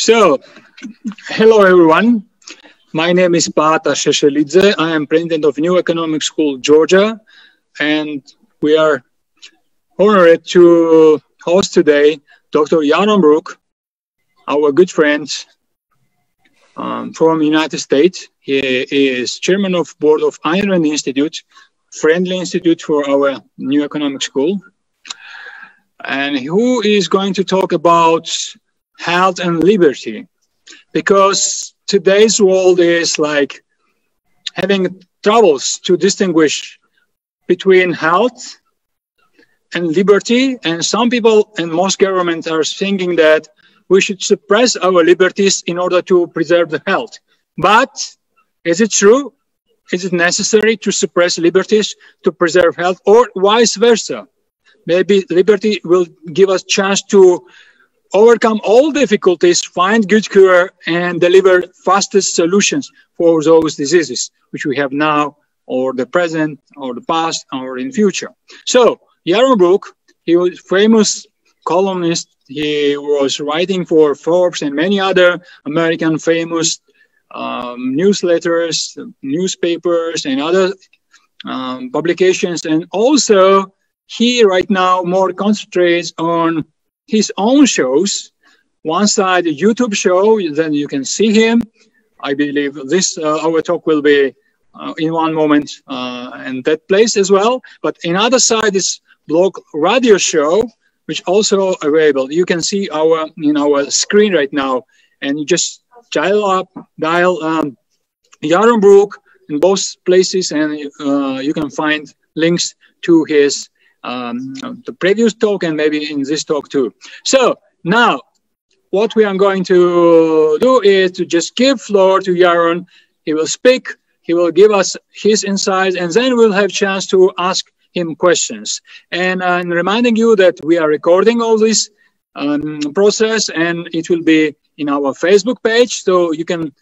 So, hello everyone. My name is Pata Sheshelidze. I am president of New Economic School Georgia, and we are honored to host today Dr. Yaron Brook, our good friend um, from United States. He is chairman of board of Rand Institute, friendly institute for our New Economic School, and who is going to talk about health and liberty. Because today's world is like having troubles to distinguish between health and liberty. And some people and most governments are thinking that we should suppress our liberties in order to preserve the health. But is it true? Is it necessary to suppress liberties to preserve health or vice versa? Maybe liberty will give us chance to overcome all difficulties, find good cure, and deliver fastest solutions for those diseases which we have now, or the present, or the past, or in future. So, Brook, he was famous columnist. He was writing for Forbes and many other American famous um, newsletters, newspapers, and other um, publications. And also, he right now more concentrates on his own shows. One side, a YouTube show, then you can see him. I believe this uh, our talk will be uh, in one moment uh, and that place as well. But in other side is blog radio show, which also available. You can see our in our screen right now, and you just dial up, dial um, Yaron Brook in both places, and uh, you can find links to his um, the previous talk and maybe in this talk too. So now what we are going to do is to just give floor to Yaron. He will speak, he will give us his insights, and then we'll have chance to ask him questions. And I'm reminding you that we are recording all this um, process and it will be in our Facebook page, so you can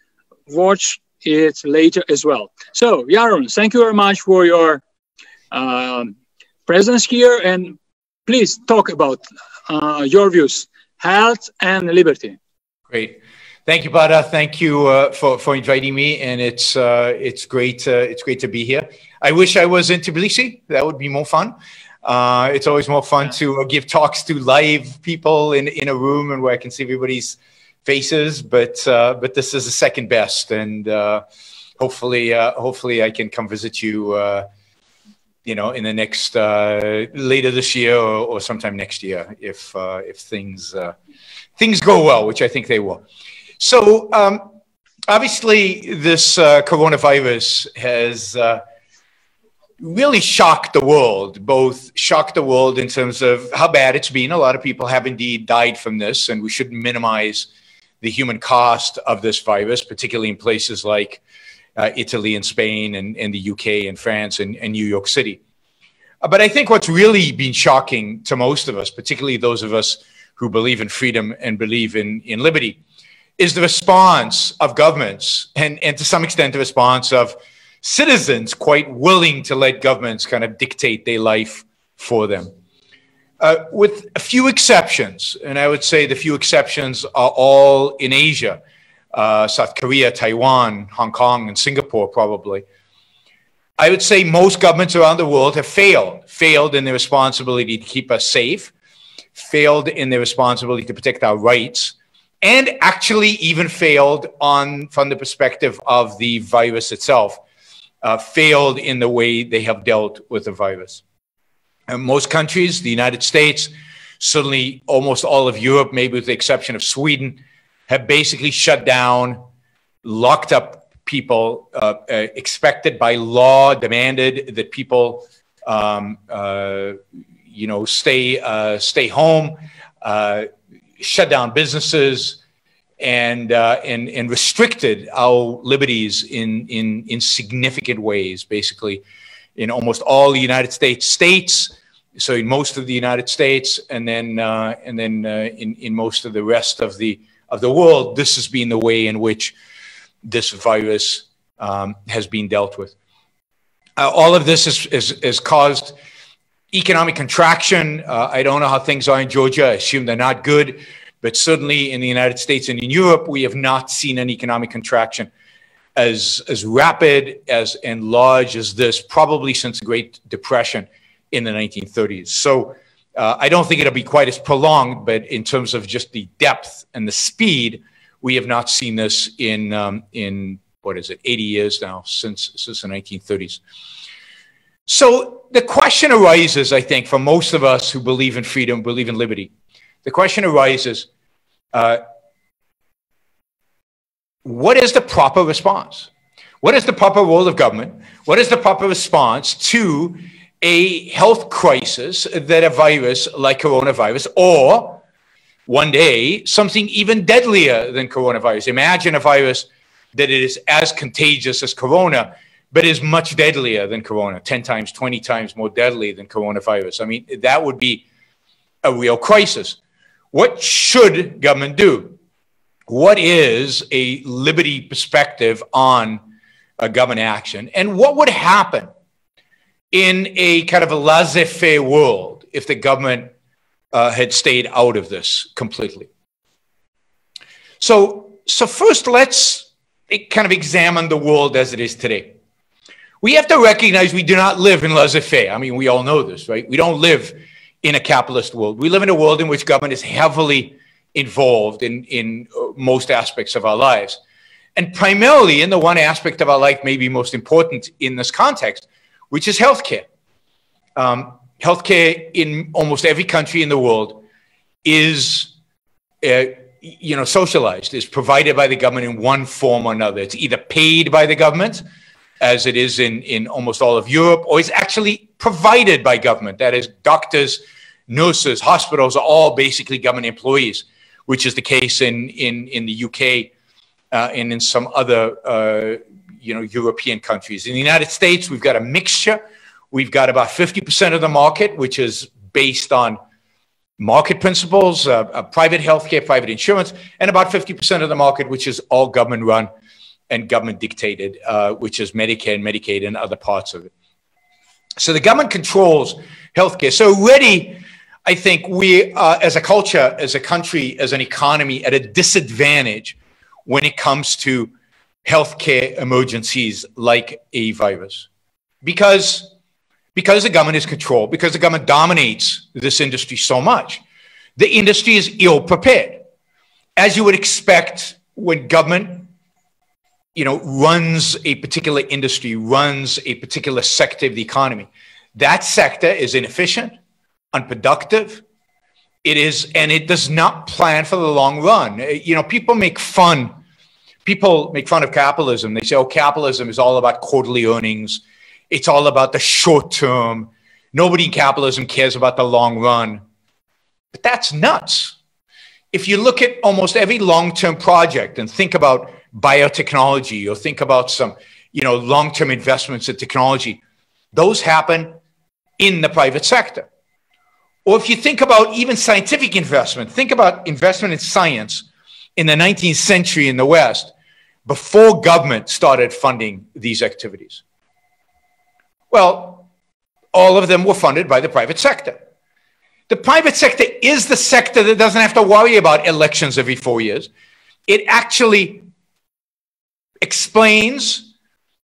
watch it later as well. So, Yaron, thank you very much for your um, presence here and please talk about uh, your views, health and liberty. Great. Thank you, Pata. Thank you uh, for, for inviting me, and it's uh, it's great uh, it's great to be here. I wish I was in Tbilisi. That would be more fun. Uh, it's always more fun to uh, give talks to live people in, in a room and where I can see everybody's faces. But but this is the second best, and hopefully hopefully I can come visit you you know, in the next uh, later this year or, or sometime next year, if uh, if things uh, things go well, which I think they will. So um, obviously, this uh, coronavirus has uh, really shocked the world. Both shocked the world in terms of how bad it's been. A lot of people have indeed died from this, and we shouldn't minimize the human cost of this virus, particularly in places like uh, Italy and Spain and, and the UK and France and, and New York City. Uh, but I think what's really been shocking to most of us, particularly those of us who believe in freedom and believe in, in liberty, is the response of governments and, and to some extent the response of citizens quite willing to let governments kind of dictate their life for them. Uh, with a few exceptions, and I would say the few exceptions are all in Asia uh, South Korea, Taiwan, Hong Kong, and Singapore, probably. I would say most governments around the world have failed, failed in their responsibility to keep us safe, failed in their responsibility to protect our rights, and actually even failed on from the perspective of the virus itself, uh, failed in the way they have dealt with the virus. And most countries, the United States, certainly almost all of Europe, maybe with the exception of Sweden, have basically shut down, locked up people, uh, uh, expected by law, demanded that people, um, uh, you know, stay uh, stay home, shut down businesses, and and and restricted our liberties in in in significant ways. Basically, in almost all the United States states so in most of the United States, and then uh, and then uh, in in most of the rest of the of the world, this has been the way in which this virus um, has been dealt with. Uh, all of this has, caused economic contraction. Uh, I don't know how things are in Georgia. I assume they're not good. But certainly in the United States and in Europe, we have not seen an economic contraction as, as rapid as and large as this, probably since the Great Depression in the 1930s. So uh, I don't think it'll be quite as prolonged, but in terms of just the depth and the speed, we have not seen this in, um, in what is it, 80 years now, since, since the 1930s. So the question arises, I think, for most of us who believe in freedom, believe in liberty, the question arises uh, what is the proper response? What is the proper role of government? What is the proper response to a health crisis that a virus like coronavirus or one day something even deadlier than coronavirus? Imagine a virus that is as contagious as corona, but is much deadlier than corona, 10 times, 20 times more deadly than coronavirus. I mean, that would be a real crisis. What should government do? What is a liberty perspective on a government action? And what would happen in a kind of a laissez faire world if the government uh, had stayed out of this completely? So, so first, let's kind of examine the world as it is today. We have to recognize we do not live in laissez faire. I mean, we all know this, right? We don't live in a capitalist world. We live in a world in which government is heavily involved in, in uh, most aspects of our lives. And primarily in the one aspect of our life, maybe most important in this context, which is healthcare. Um, healthcare in almost every country in the world is, uh, you know, socialized, is provided by the government in one form or another. It's either paid by the government, as it is in, in almost all of Europe, or it's actually provided by government. That is, doctors, nurses, hospitals are all basically government employees, which is the case in, in, in the UK uh, and in some other uh, you know, European countries. In the United States, we've got a mixture. We've got about 50% of the market, which is based on market principles, uh, uh, private healthcare, private insurance, and about 50% of the market, which is all government run and government dictated, uh, which is Medicare and Medicaid and other parts of it. So the government controls healthcare. So already, I think we, as a culture, as a country, as an economy, at a disadvantage when it comes to healthcare emergencies like a virus, because because the government is controlled, because the government dominates this industry so much, the industry is ill prepared, as you would expect when government you know, runs a particular industry, runs a particular sector of the economy. That sector is inefficient, unproductive. It is, and it does not plan for the long run. You know, people make fun. People make fun of capitalism. They say, oh, capitalism is all about quarterly earnings. It's all about the short term. Nobody in capitalism cares about the long run. But that's nuts. If you look at almost every long term project and think about biotechnology or think about some, you know, long-term investments in technology, those happen in the private sector. Or if you think about even scientific investment, think about investment in science in the 19th century in the West before government started funding these activities. Well, all of them were funded by the private sector. The private sector is the sector that doesn't have to worry about elections every four years. It actually explains,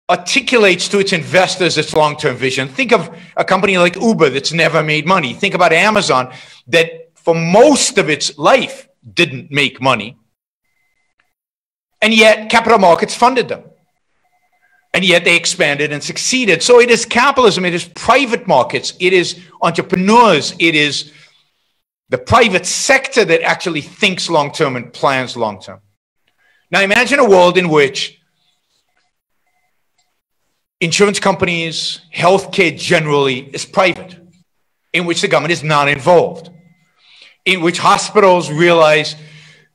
articulates to its investors its long term vision. Think of a company like Uber that's never made money. Think about Amazon that for most of its life didn't make money. And yet, capital markets funded them. And yet they expanded and succeeded. So it is capitalism, it is private markets, it is entrepreneurs, it is the private sector that actually thinks long term and plans long term. Now imagine a world in which insurance companies, healthcare generally is private, in which the government is not involved, in which hospitals realize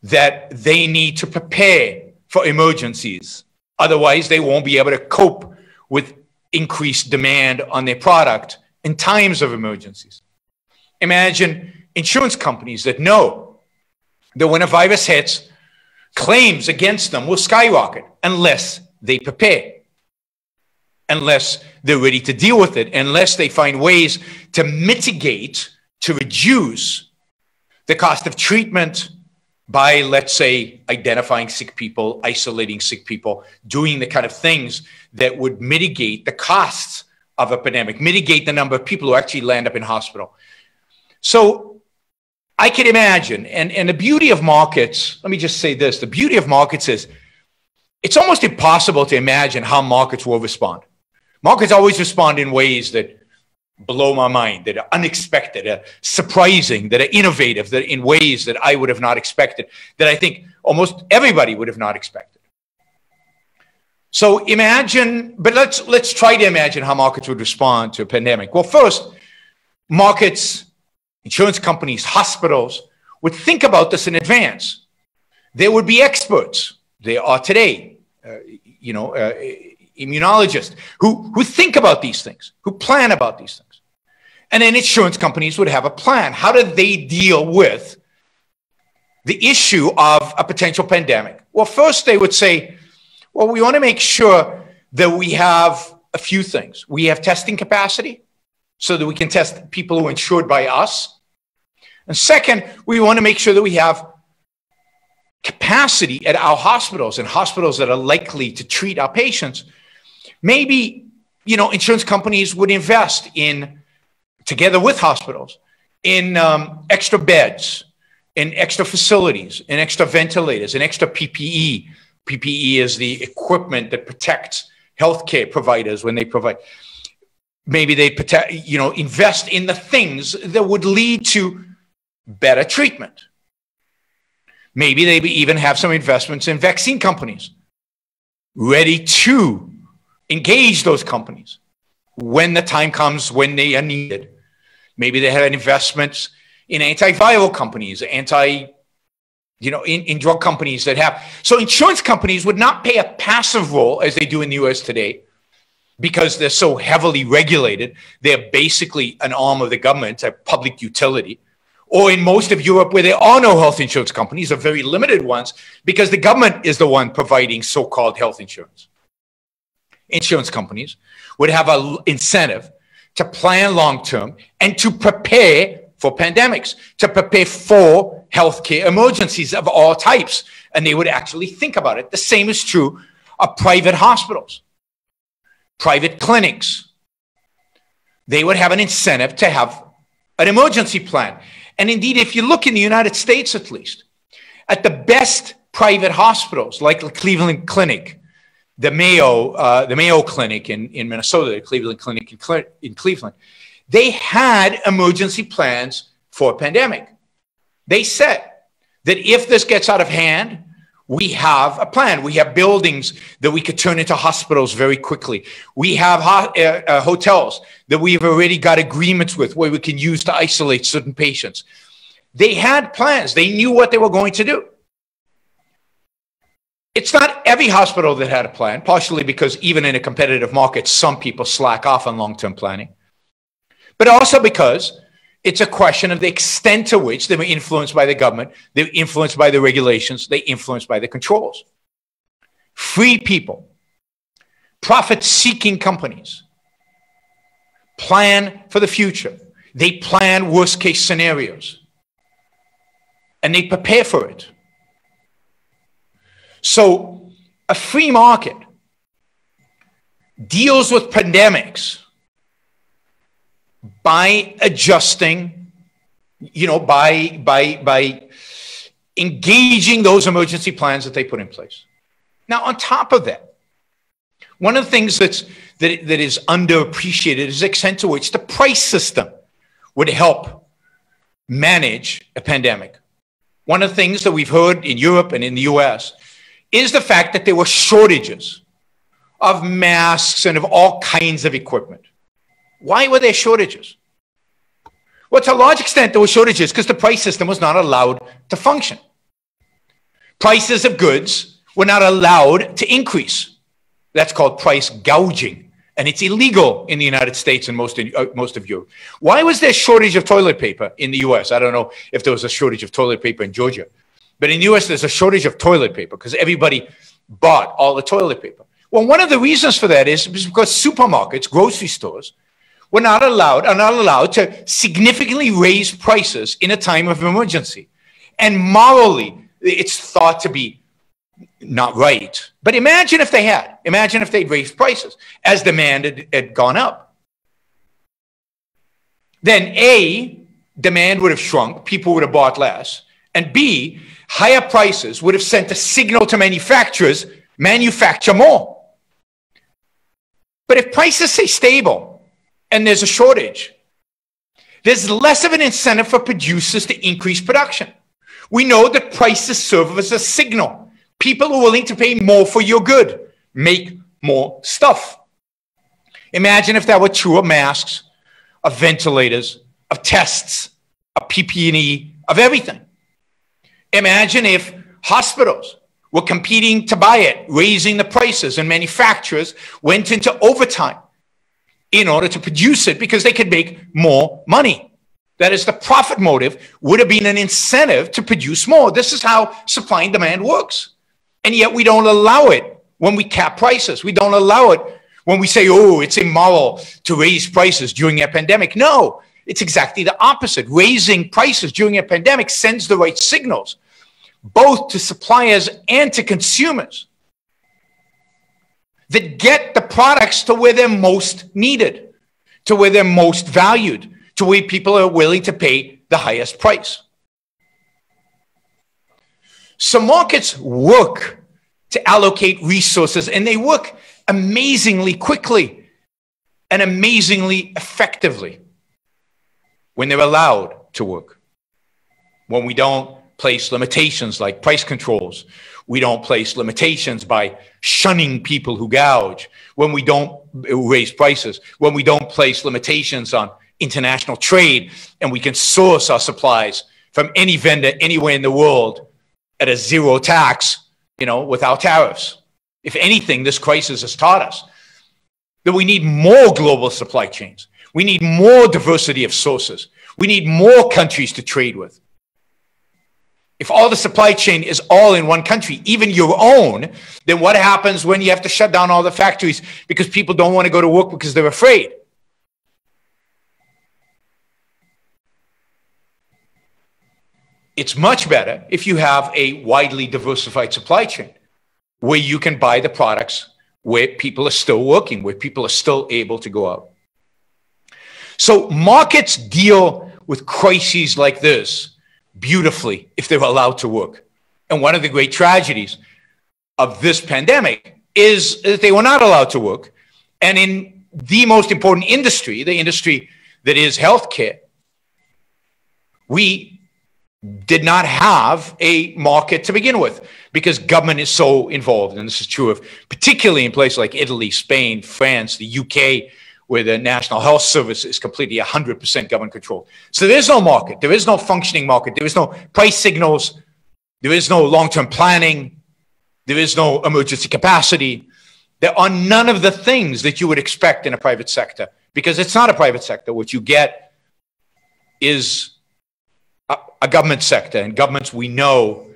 that they need to prepare for emergencies. Otherwise, they won't be able to cope with increased demand on their product in times of emergencies. Imagine insurance companies that know that when a virus hits, claims against them will skyrocket unless they prepare unless they're ready to deal with it, unless they find ways to mitigate, to reduce the cost of treatment, by, let's say, identifying sick people, isolating sick people, doing the kind of things that would mitigate the costs of a pandemic, mitigate the number of people who actually land up in hospital. So I can imagine, and, and the beauty of markets, let me just say this the beauty of markets is it's almost impossible to imagine how markets will respond. Markets always respond in ways that blow my mind, that are unexpected, are surprising, that are innovative, that in ways that I would have not expected, that I think almost everybody would have not expected. So imagine, but let's let's try to imagine how markets would respond to a pandemic. Well, first, markets, insurance companies, hospitals would think about this in advance. There would be experts. There are today, uh, you know, uh, immunologists who, who think about these things, who plan about these things. And then insurance companies would have a plan. How do they deal with the issue of a potential pandemic? Well, first they would say, well, we want to make sure that we have a few things. We have testing capacity so that we can test people who are insured by us. And second, we want to make sure that we have capacity at our hospitals and hospitals that are likely to treat our patients. Maybe, you know, insurance companies would invest in together with hospitals in um, extra beds, in extra facilities, in extra ventilators, in extra PPE. PPE is the equipment that protects healthcare providers when they provide. Maybe they protect, you know, invest in the things that would lead to better treatment. Maybe they even have some investments in vaccine companies ready to engage those companies when the time comes when they are needed. Maybe they had investments in antiviral companies, anti, you know, in, in drug companies that have. So insurance companies would not play a passive role as they do in the US today because they're so heavily regulated. They're basically an arm of the government, a public utility. Or in most of Europe, where there are no health insurance companies, or very limited ones, because the government is the one providing so called health insurance. Insurance companies would have an incentive to plan long term and to prepare for pandemics, to prepare for healthcare emergencies of all types. And they would actually think about it. The same is true of private hospitals, private clinics. They would have an incentive to have an emergency plan. And indeed, if you look in the United States at least, at the best private hospitals like the Cleveland Clinic, the Mayo, uh, the Mayo Clinic in, in Minnesota, the Cleveland Clinic in, Cle- in Cleveland, they had emergency plans for a pandemic. They said that if this gets out of hand, we have a plan. We have buildings that we could turn into hospitals very quickly. We have ho- uh, uh, hotels that we've already got agreements with where we can use to isolate certain patients. They had plans. They knew what they were going to do. It's not every hospital that had a plan, partially because even in a competitive market, some people slack off on long term planning, but also because it's a question of the extent to which they were influenced by the government, they're influenced by the regulations, they're influenced by the controls. Free people, profit seeking companies plan for the future. They plan worst case scenarios and they prepare for it. So a free market deals with pandemics by adjusting, you know, by by by engaging those emergency plans that they put in place. Now, on top of that, one of the things that's that, that is underappreciated is the extent to which the price system would help manage a pandemic. One of the things that we've heard in Europe and in the US is the fact that there were shortages of masks and of all kinds of equipment. Why were there shortages? Well, to a large extent, there were shortages because the price system was not allowed to function. Prices of goods were not allowed to increase. That's called price gouging, and it's illegal in the United States and most, in, uh, most of Europe. Why was there shortage of toilet paper in the US? I don't know if there was a shortage of toilet paper in Georgia. But in the US, there's a shortage of toilet paper because everybody bought all the toilet paper. Well, one of the reasons for that is because supermarkets, grocery stores, were not allowed, are not allowed to significantly raise prices in a time of emergency. And morally, it's thought to be not right. But imagine if they had. Imagine if they'd raised prices as demand had, had gone up. Then A, demand would have shrunk, people would have bought less. And B, higher prices would have sent a signal to manufacturers manufacture more. But if prices stay stable and there's a shortage, there's less of an incentive for producers to increase production. We know that prices serve as a signal. People are willing to pay more for your good, make more stuff. Imagine if that were true of masks, of ventilators, of tests, of PPE, of everything. Imagine if hospitals were competing to buy it, raising the prices, and manufacturers went into overtime in order to produce it because they could make more money. That is, the profit motive would have been an incentive to produce more. This is how supply and demand works. And yet we don't allow it when we cap prices. We don't allow it when we say, oh, it's immoral to raise prices during a pandemic. No, it's exactly the opposite. Raising prices during a pandemic sends the right signals, both to suppliers and to consumers that get the products to where they're most needed, to where they're most valued, to where people are willing to pay the highest price. So markets work to allocate resources and they work amazingly quickly and amazingly effectively when they're allowed to work. When we don't place limitations like price controls, we don't place limitations by shunning people who gouge, when we don't raise prices, when we don't place limitations on international trade, and we can source our supplies from any vendor anywhere in the world at a zero tax, you know, without tariffs. If anything, this crisis has taught us that we need more global supply chains. We need more diversity of sources. We need more countries to trade with. If all the supply chain is all in one country, even your own, then what happens when you have to shut down all the factories because people don't want to go to work because they're afraid? It's much better if you have a widely diversified supply chain where you can buy the products where people are still working, where people are still able to go out. So markets deal with crises like this beautifully if they're allowed to work. And one of the great tragedies of this pandemic is that they were not allowed to work. And in the most important industry, the industry that is healthcare, we did not have a market to begin with because government is so involved. And this is true of particularly in places like Italy, Spain, France, the UK, where the National Health Service is completely 100% government controlled. So there is no market. There is no functioning market. There is no price signals. There is no long term planning. There is no emergency capacity. There are none of the things that you would expect in a private sector because it's not a private sector. What you get is a, a government sector, and governments we know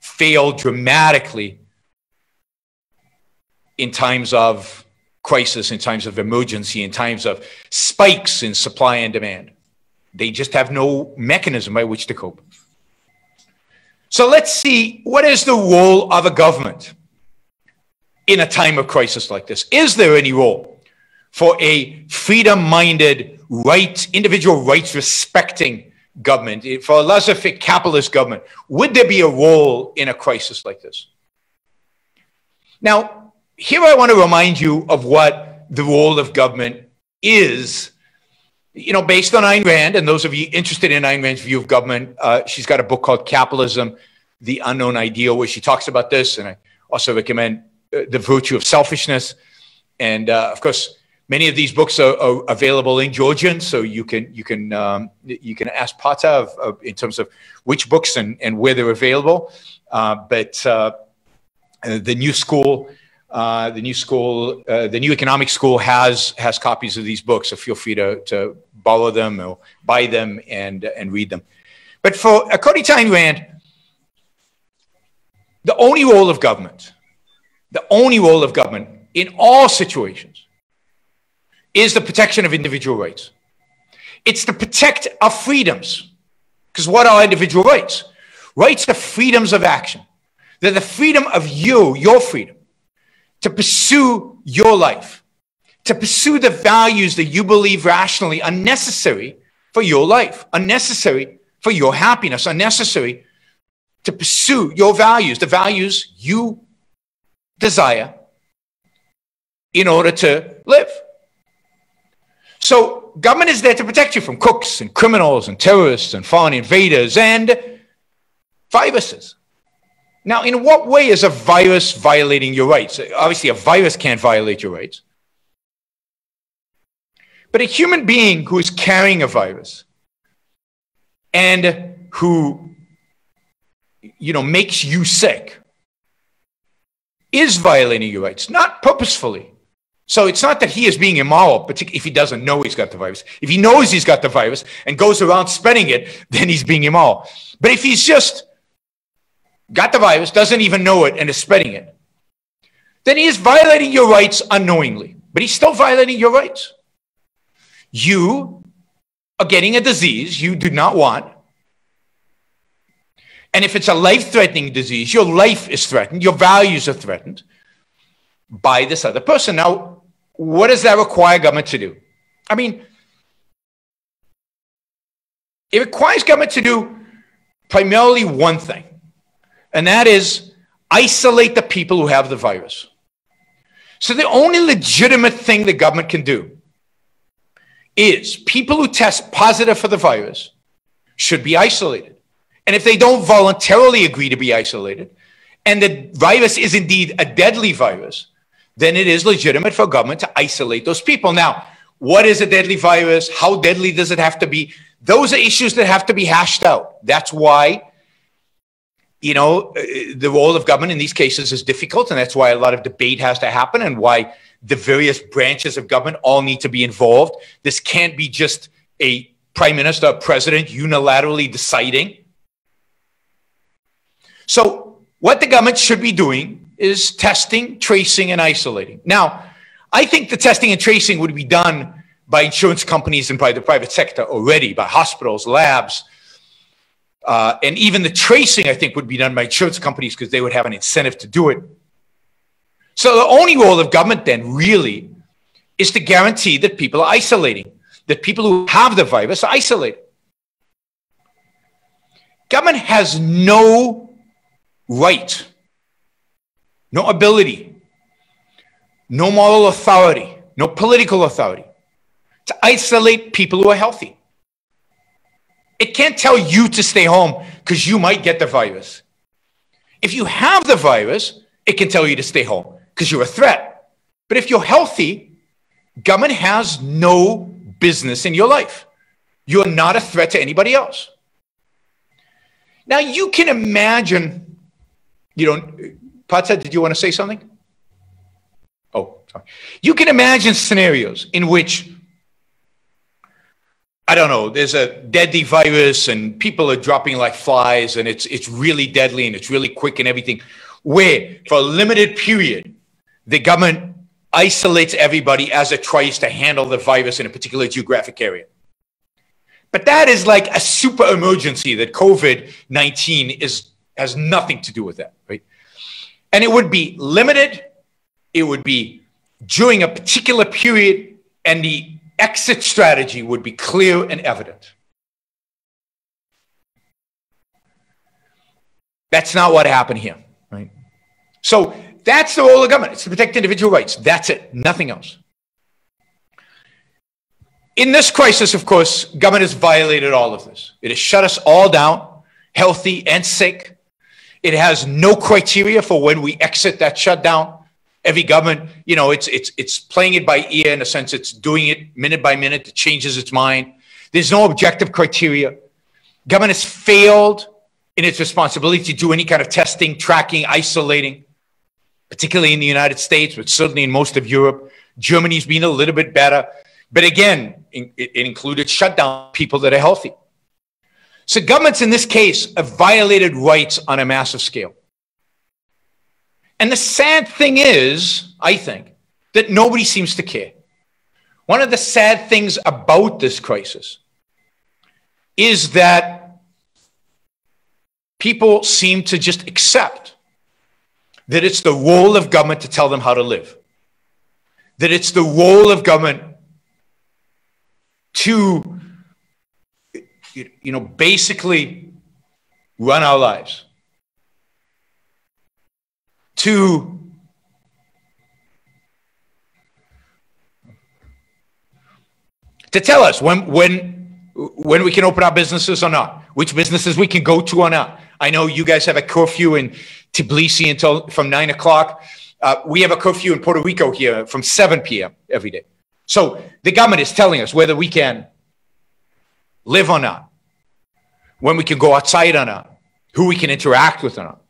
fail dramatically in times of crisis, in times of emergency, in times of spikes in supply and demand. They just have no mechanism by which to cope. So let's see what is the role of a government in a time of crisis like this? Is there any role for a freedom minded, right, individual rights respecting government, eh, for a laissez faire capitalist government? Would there be a role in a crisis like this? Now, here I want to remind you of what the role of government is. You know, based on Ayn Rand, and those of you interested in Ayn Rand's view of government, uh, she's got a book called Capitalism, The Unknown Ideal, where she talks about this. And I also recommend uh, The Virtue of Selfishness. And uh, of course, Many of these books are, are available in Georgian, so you can you can um, you can ask Pata in terms of which books and, and where they're available. Uh, but uh, the new school, uh, the new school, uh, the new economic school has has copies of these books, so feel free to, to borrow them or buy them and and read them. But for according to Ayn the only role of government, the only role of government in all situations is the protection of individual rights. It's to protect our freedoms. Because what are individual rights? Rights are freedoms of action. They're the freedom of you, your freedom, to pursue your life, to pursue the values that you believe rationally are necessary for your life, unnecessary for your happiness, unnecessary to pursue your values, the values you desire in order to live. So, government is there to protect you from crooks and criminals and terrorists and foreign invaders and viruses. Now, in what way is a virus violating your rights? Obviously, a virus can't violate your rights. But a human being who is carrying a virus and who you know makes you sick is violating your rights, not purposefully. So it's not that he is being immoral, particularly if he doesn't know he's got the virus. If he knows he's got the virus and goes around spreading it, then he's being immoral. But if he's just got the virus, doesn't even know it, and is spreading it, then he is violating your rights unknowingly. But he's still violating your rights. You are getting a disease you do not want. And if it's a life threatening disease, your life is threatened, your values are threatened by this other person. Now, what does that require government to do? I mean, it requires government to do primarily one thing, and that is isolate the people who have the virus. So, the only legitimate thing the government can do is people who test positive for the virus should be isolated. And if they don't voluntarily agree to be isolated, and the virus is indeed a deadly virus, then it is legitimate for government to isolate those people. Now, what is a deadly virus? How deadly does it have to be? Those are issues that have to be hashed out. That's why, you know, uh, the role of government in these cases is difficult. And that's why a lot of debate has to happen and why the various branches of government all need to be involved. This can't be just a prime minister, a president unilaterally deciding. So, what the government should be doing is testing, tracing, and isolating. Now, I think the testing and tracing would be done by insurance companies and by the private sector already, by hospitals, labs. Uh, and even the tracing, I think, would be done by insurance companies because they would have an incentive to do it. So the only role of government then really is to guarantee that people are isolating, that people who have the virus are. Government has no right, no ability, no moral authority, no political authority to isolate people who are healthy. It can't tell you to stay home because you might get the virus. If you have the virus, it can tell you to stay home because you're a threat. But if you're healthy, government has no business in your life. You're not a threat to anybody else. Now you can imagine, you know, Pata, did you want to say something? Oh, sorry. You can imagine scenarios in which, I don't know, there's a deadly virus and people are dropping like flies and it's, it's really deadly and it's really quick and everything, where for a limited period, the government isolates everybody as it tries to handle the virus in a particular geographic area. But that is like a super emergency that COVID 19 is has nothing to do with that, right? And it would be limited, it would be during a particular period, and the exit strategy would be clear and evident. That's not what happened here, right? So that's the role of government. It's to protect individual rights. That's it, nothing else. In this crisis, of course, government has violated all of this. It has shut us all down, healthy and sick. It has no criteria for when we exit that shutdown. Every government, you know, it's it's it's playing it by ear in a sense. It's doing it minute by minute. It changes its mind. There's no objective criteria. Government has failed in its responsibility to do any kind of testing, tracking, isolating particularly in the United States, but certainly in most of Europe. Germany's been a little bit better. But again, it included shutdown people that are healthy. So governments in this case have violated rights on a massive scale. And the sad thing is, I think, that nobody seems to care. One of the sad things about this crisis is that people seem to just accept that it's the role of government to tell them how to live, that it's the role of government to, you know, basically run our lives, to to tell us when when when we can open our businesses or not, which businesses we can go to or not. I know you guys have a curfew in Tbilisi until from nine o'clock. Uh, we have a curfew in Puerto Rico here from 7 p.m. every day. So the government is telling us whether we can live or not, when we can go outside or not, who we can interact with or not.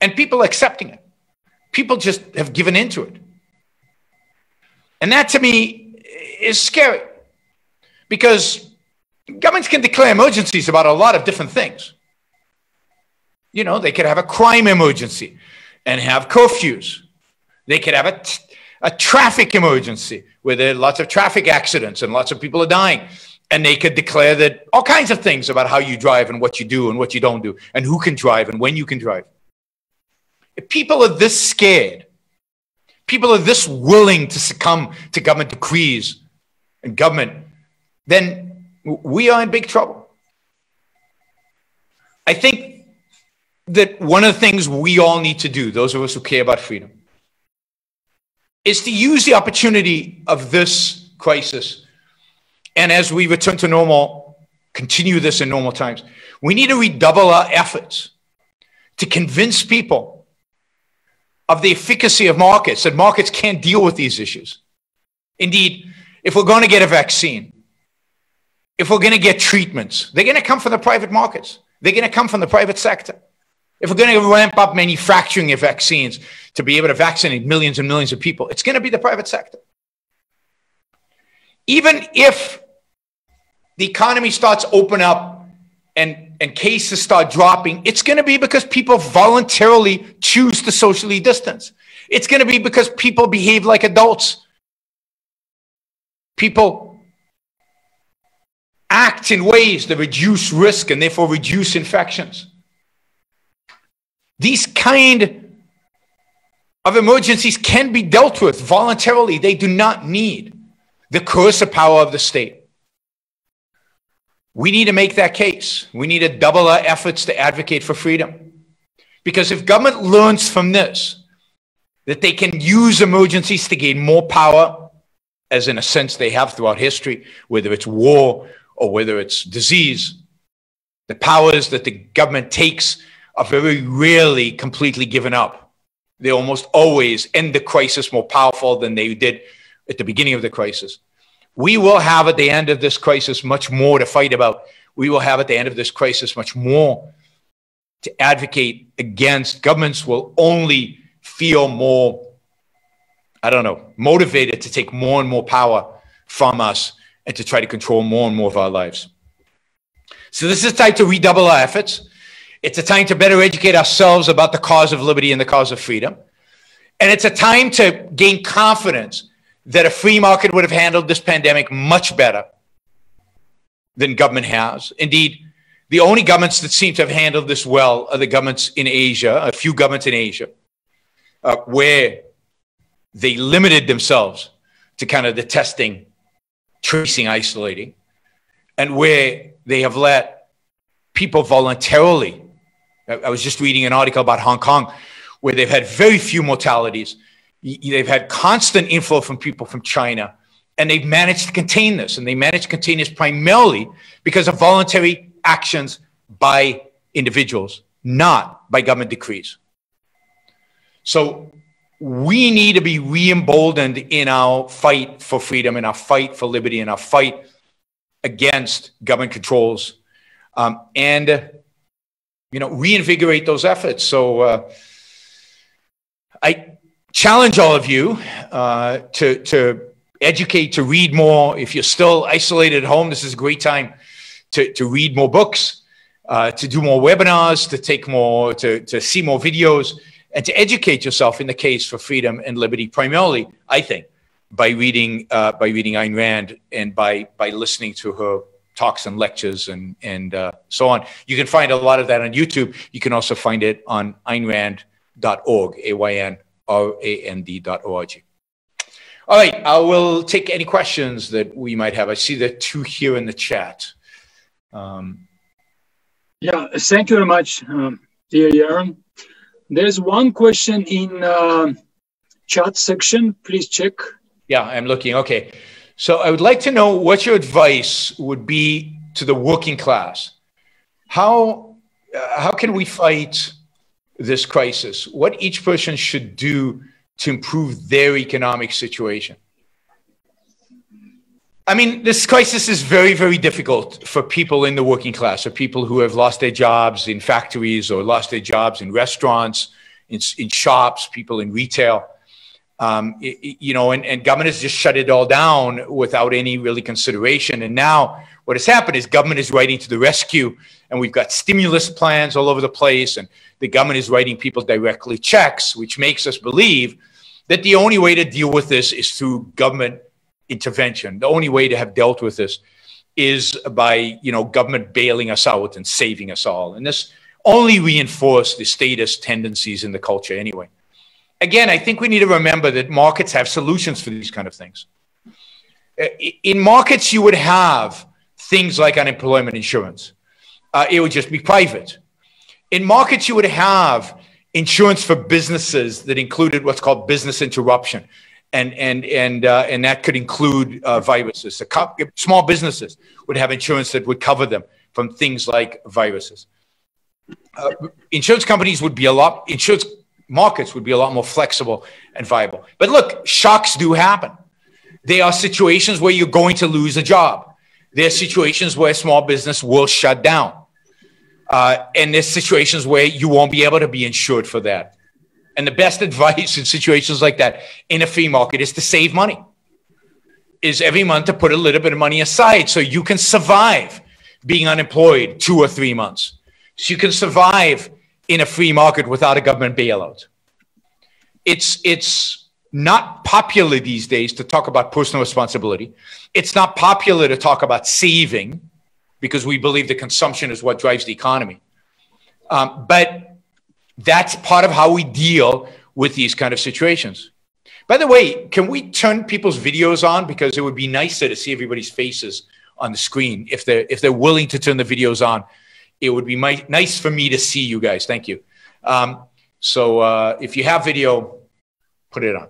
And people accepting it. People just have given into it. And that to me is scary because governments can declare emergencies about a lot of different things. You know, they could have a crime emergency and have curfews. They could have a, a traffic emergency where there are lots of traffic accidents and lots of people are dying. And they could declare that all kinds of things about how you drive and what you do and what you don't do and who can drive and when you can drive. If people are this scared, people are this willing to succumb to government decrees and government, then we are in big trouble. I think that one of the things we all need to do, those of us who care about freedom, is to use the opportunity of this crisis. And as we return to normal, continue this in normal times, we need to redouble our efforts to convince people of the efficacy of markets, that markets can't deal with these issues. Indeed, if we're going to get a vaccine, if we're going to get treatments, they're going to come from the private markets. They're going to come from the private sector. If we're going to ramp up manufacturing of vaccines to be able to vaccinate millions and millions of people, it's going to be the private sector. Even if the economy starts open up and, and cases start dropping, it's going to be because people voluntarily choose to socially distance. It's going to be because people behave like adults people act in ways that reduce risk and therefore reduce infections. These kind of emergencies can be dealt with voluntarily. They do not need the coercive power of the state. We need to make that case. We need to double our efforts to advocate for freedom. Because if government learns from this, that they can use emergencies to gain more power as in a sense they have throughout history, whether it's war or whether it's disease. The powers that the government takes are very rarely completely given up. They almost always end the crisis more powerful than they did at the beginning of the crisis. We will have at the end of this crisis much more to fight about. We will have at the end of this crisis much more to advocate against. Governments will only feel more I don't know, motivated to take more and more power from us and to try to control more and more of our lives. So this is time to redouble our efforts. It's a time to better educate ourselves about the cause of liberty and the cause of freedom. And it's a time to gain confidence that a free market would have handled this pandemic much better than government has. Indeed, the only governments that seem to have handled this well are the governments in Asia, a few governments in Asia, uh, where they limited themselves to kind of the testing, tracing, isolating, and where they have let people voluntarily. I was just reading an article about Hong Kong where they've had very few mortalities. They've had constant inflow from people from China, and they've managed to contain this. And they managed to contain this primarily because of voluntary actions by individuals, not by government decrees. So we need to be re-emboldened in our fight for freedom, in our fight for liberty, in our fight against government controls, um, and you know reinvigorate those efforts. So uh, I challenge all of you uh, to to educate, to read more. If you're still isolated at home, this is a great time to to read more books, uh, to do more webinars, to take more, to to see more videos and to educate yourself in the case for freedom and liberty, primarily, I think, by reading uh, by reading Ayn Rand and by by listening to her talks and lectures and and uh, so on. You can find a lot of that on YouTube. You can also find it on aynrand.org, a y n r a n d.org. All right, I will take any questions that we might have. I see there two here in the chat. Um, yeah, thank you very much, um, dear Yaron. There's one question in uh, chat section. Please check. Yeah, I'm looking. Okay. So I would like to know what your advice would be to the working class. How, uh, how can we fight this crisis? What each person should do to improve their economic situation? I mean, this crisis is very, very difficult for people in the working class, or people who have lost their jobs in factories or lost their jobs in restaurants, in, in shops, people in retail. Um, it, you know, and, and government has just shut it all down without any really consideration. And now what has happened is government is writing to the rescue, and we've got stimulus plans all over the place, and the government is writing people directly checks, which makes us believe that the only way to deal with this is through government intervention. The only way to have dealt with this is by you know government bailing us out and saving us all. And this only reinforced the statist tendencies in the culture anyway. Again, I think we need to remember that markets have solutions for these kind of things. Uh, in markets, you would have things like unemployment insurance. Uh, it would just be private. In markets, you would have insurance for businesses that included what's called business interruption and and and uh, and that could include uh, viruses. Co- small businesses would have insurance that would cover them from things like viruses. Uh, insurance companies would be a lot. Insurance markets would be a lot more flexible and viable. But look, shocks do happen. There are situations where you're going to lose a job. There are situations where small business will shut down. Uh, and there's situations where you won't be able to be insured for that. And the best advice in situations like that in a free market is to save money. Is every month to put a little bit of money aside so you can survive being unemployed two or three months. So you can survive in a free market without a government bailout. It's it's not popular these days to talk about personal responsibility. It's not popular to talk about saving because we believe that consumption is what drives the economy. Um, but that's part of how we deal with these kind of situations. By the way, can we turn people's videos on because it would be nicer to see everybody's faces on the screen if they're if they're willing to turn the videos on. It would be my, nice for me to see you guys. Thank you. Um, so uh, if you have video, put it on.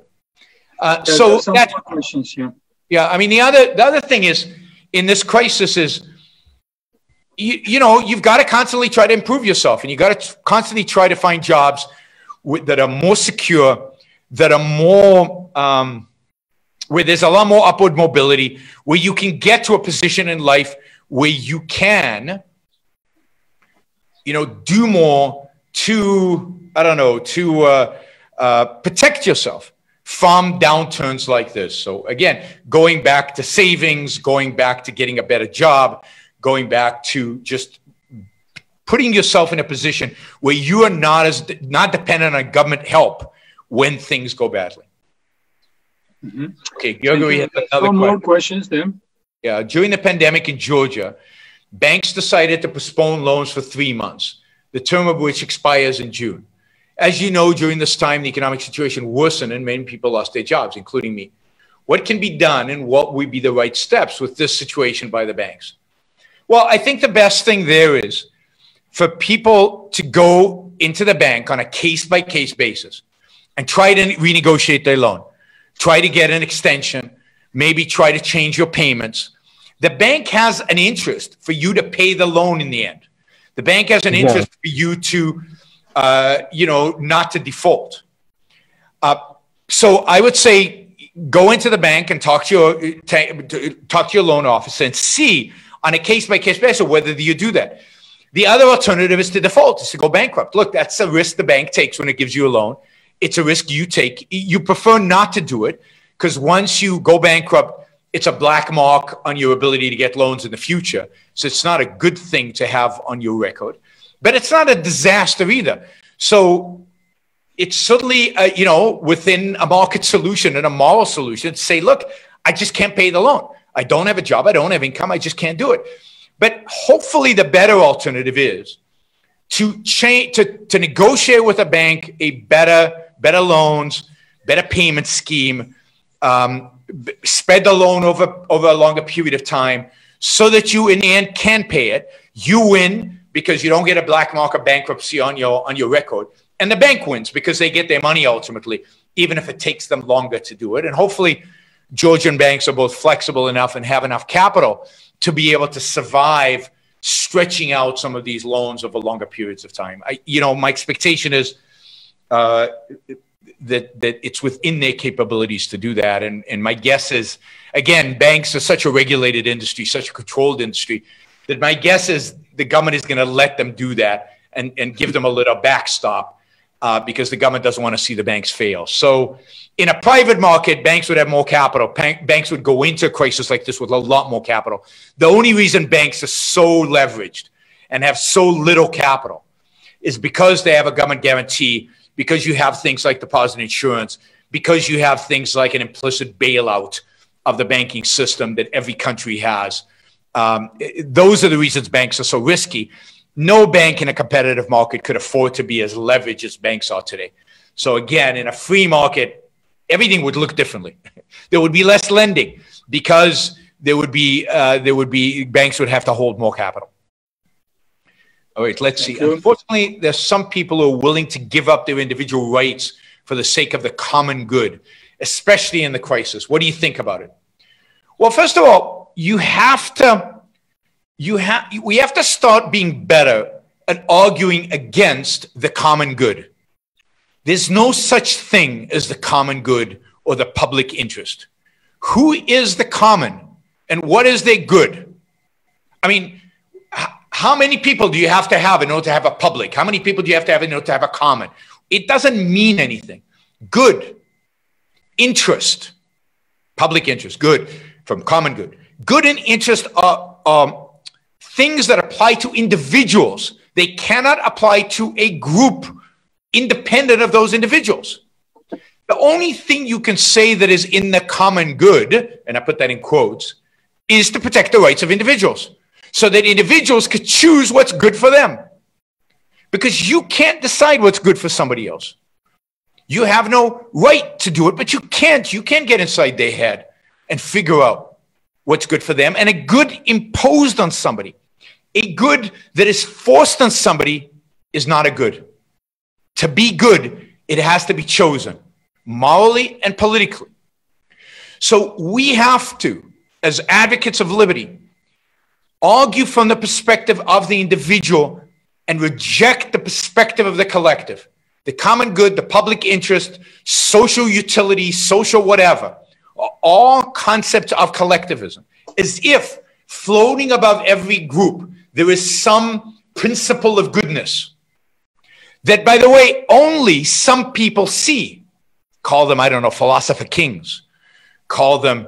Uh, so that, questions, yeah. yeah, I mean the other the other thing is in this crisis is you, you know, you've got to constantly try to improve yourself and you got to constantly try to find jobs with, that are more secure, that are more, um, where there's a lot more upward mobility, where you can get to a position in life where you can, you know, do more to, I don't know, to uh, uh, protect yourself from downturns like this. So again, going back to savings, going back to getting a better job, going back to just putting yourself in a position where you are not as not dependent on government help when things go badly. Mm-hmm. Okay, Gregory has another Some more questions then. Yeah, during the pandemic in Georgia, banks decided to postpone loans for three months, the term of which expires in June. As you know, during this time, the economic situation worsened and many people lost their jobs, including me. What can be done and what would be the right steps with this situation by the banks? Well, I think the best thing there is for people to go into the bank on a case by case basis and try to renegotiate their loan, try to get an extension, maybe try to change your payments. The bank has an interest for you to pay the loan in the end. The bank has an interest yeah. for you to, uh, you know, not to default. Uh, so I would say go into the bank and talk to your talk to your loan officer and see on a case by case basis whether you do that. The other alternative is to default, is to go bankrupt. Look, that's a risk the bank takes when it gives you a loan. It's a risk you take. You prefer not to do it because once you go bankrupt, it's a black mark on your ability to get loans in the future. So it's not a good thing to have on your record, but it's not a disaster either. So it's certainly, uh, you know, within a market solution and a moral solution say, look, I just can't pay the loan. I don't have a job. I don't have income. I just can't do it. But hopefully, the better alternative is to change to, to negotiate with a bank a better better loans, better payment scheme, um, spread the loan over over a longer period of time, so that you in the end can pay it. You win because you don't get a black mark of bankruptcy on your on your record, and the bank wins because they get their money ultimately, even if it takes them longer to do it. And hopefully, Georgian banks are both flexible enough and have enough capital to be able to survive stretching out some of these loans over longer periods of time. I, you know, my expectation is uh, that that it's within their capabilities to do that. And and my guess is, again, banks are such a regulated industry, such a controlled industry, that my guess is the government is going to let them do that and and give them a little backstop. Uh, because the government doesn't want to see the banks fail. So, in a private market, banks would have more capital. banks would go into a crisis like this with a lot more capital. The only reason banks are so leveraged and have so little capital is because they have a government guarantee because you have things like deposit insurance, because you have things like an implicit bailout of the banking system that every country has. Um, those are the reasons banks are so risky. No bank in a competitive market could afford to be as leveraged as banks are today. So again, in a free market, everything would look differently. there would be less lending because there would be uh, there would be banks would have to hold more capital. All right, let's Thank see. You. Unfortunately, there's some people who are willing to give up their individual rights for the sake of the common good, especially in the crisis. What do you think about it? Well, first of all, you have to you have we have to start being better at arguing against the common good. There's no such thing as the common good or the public interest. Who is the common and what is their good? I mean, how many people do you have to have in order to have a public? How many people do you have to have in order to have a common? It doesn't mean anything. Good, interest, public interest, good from common good. Good and interest are um, things that apply to individuals. They cannot apply to a group independent of those individuals. The only thing you can say that is in the common good, and I put that in quotes, is to protect the rights of individuals so that individuals could choose what's good for them. Because you can't decide what's good for somebody else. You have no right to do it, but you can't. You can't get inside their head and figure out what's good for them. And a good imposed on somebody, a good that is forced on somebody is not a good. To be good, it has to be chosen morally and politically. So we have to, as advocates of liberty, argue from the perspective of the individual and reject the perspective of the collective, the common good, the public interest, social utility, social whatever, all concepts of collectivism, as if floating above every group, there is some principle of goodness that, by the way, only some people see. Call them, I don't know, philosopher kings, call them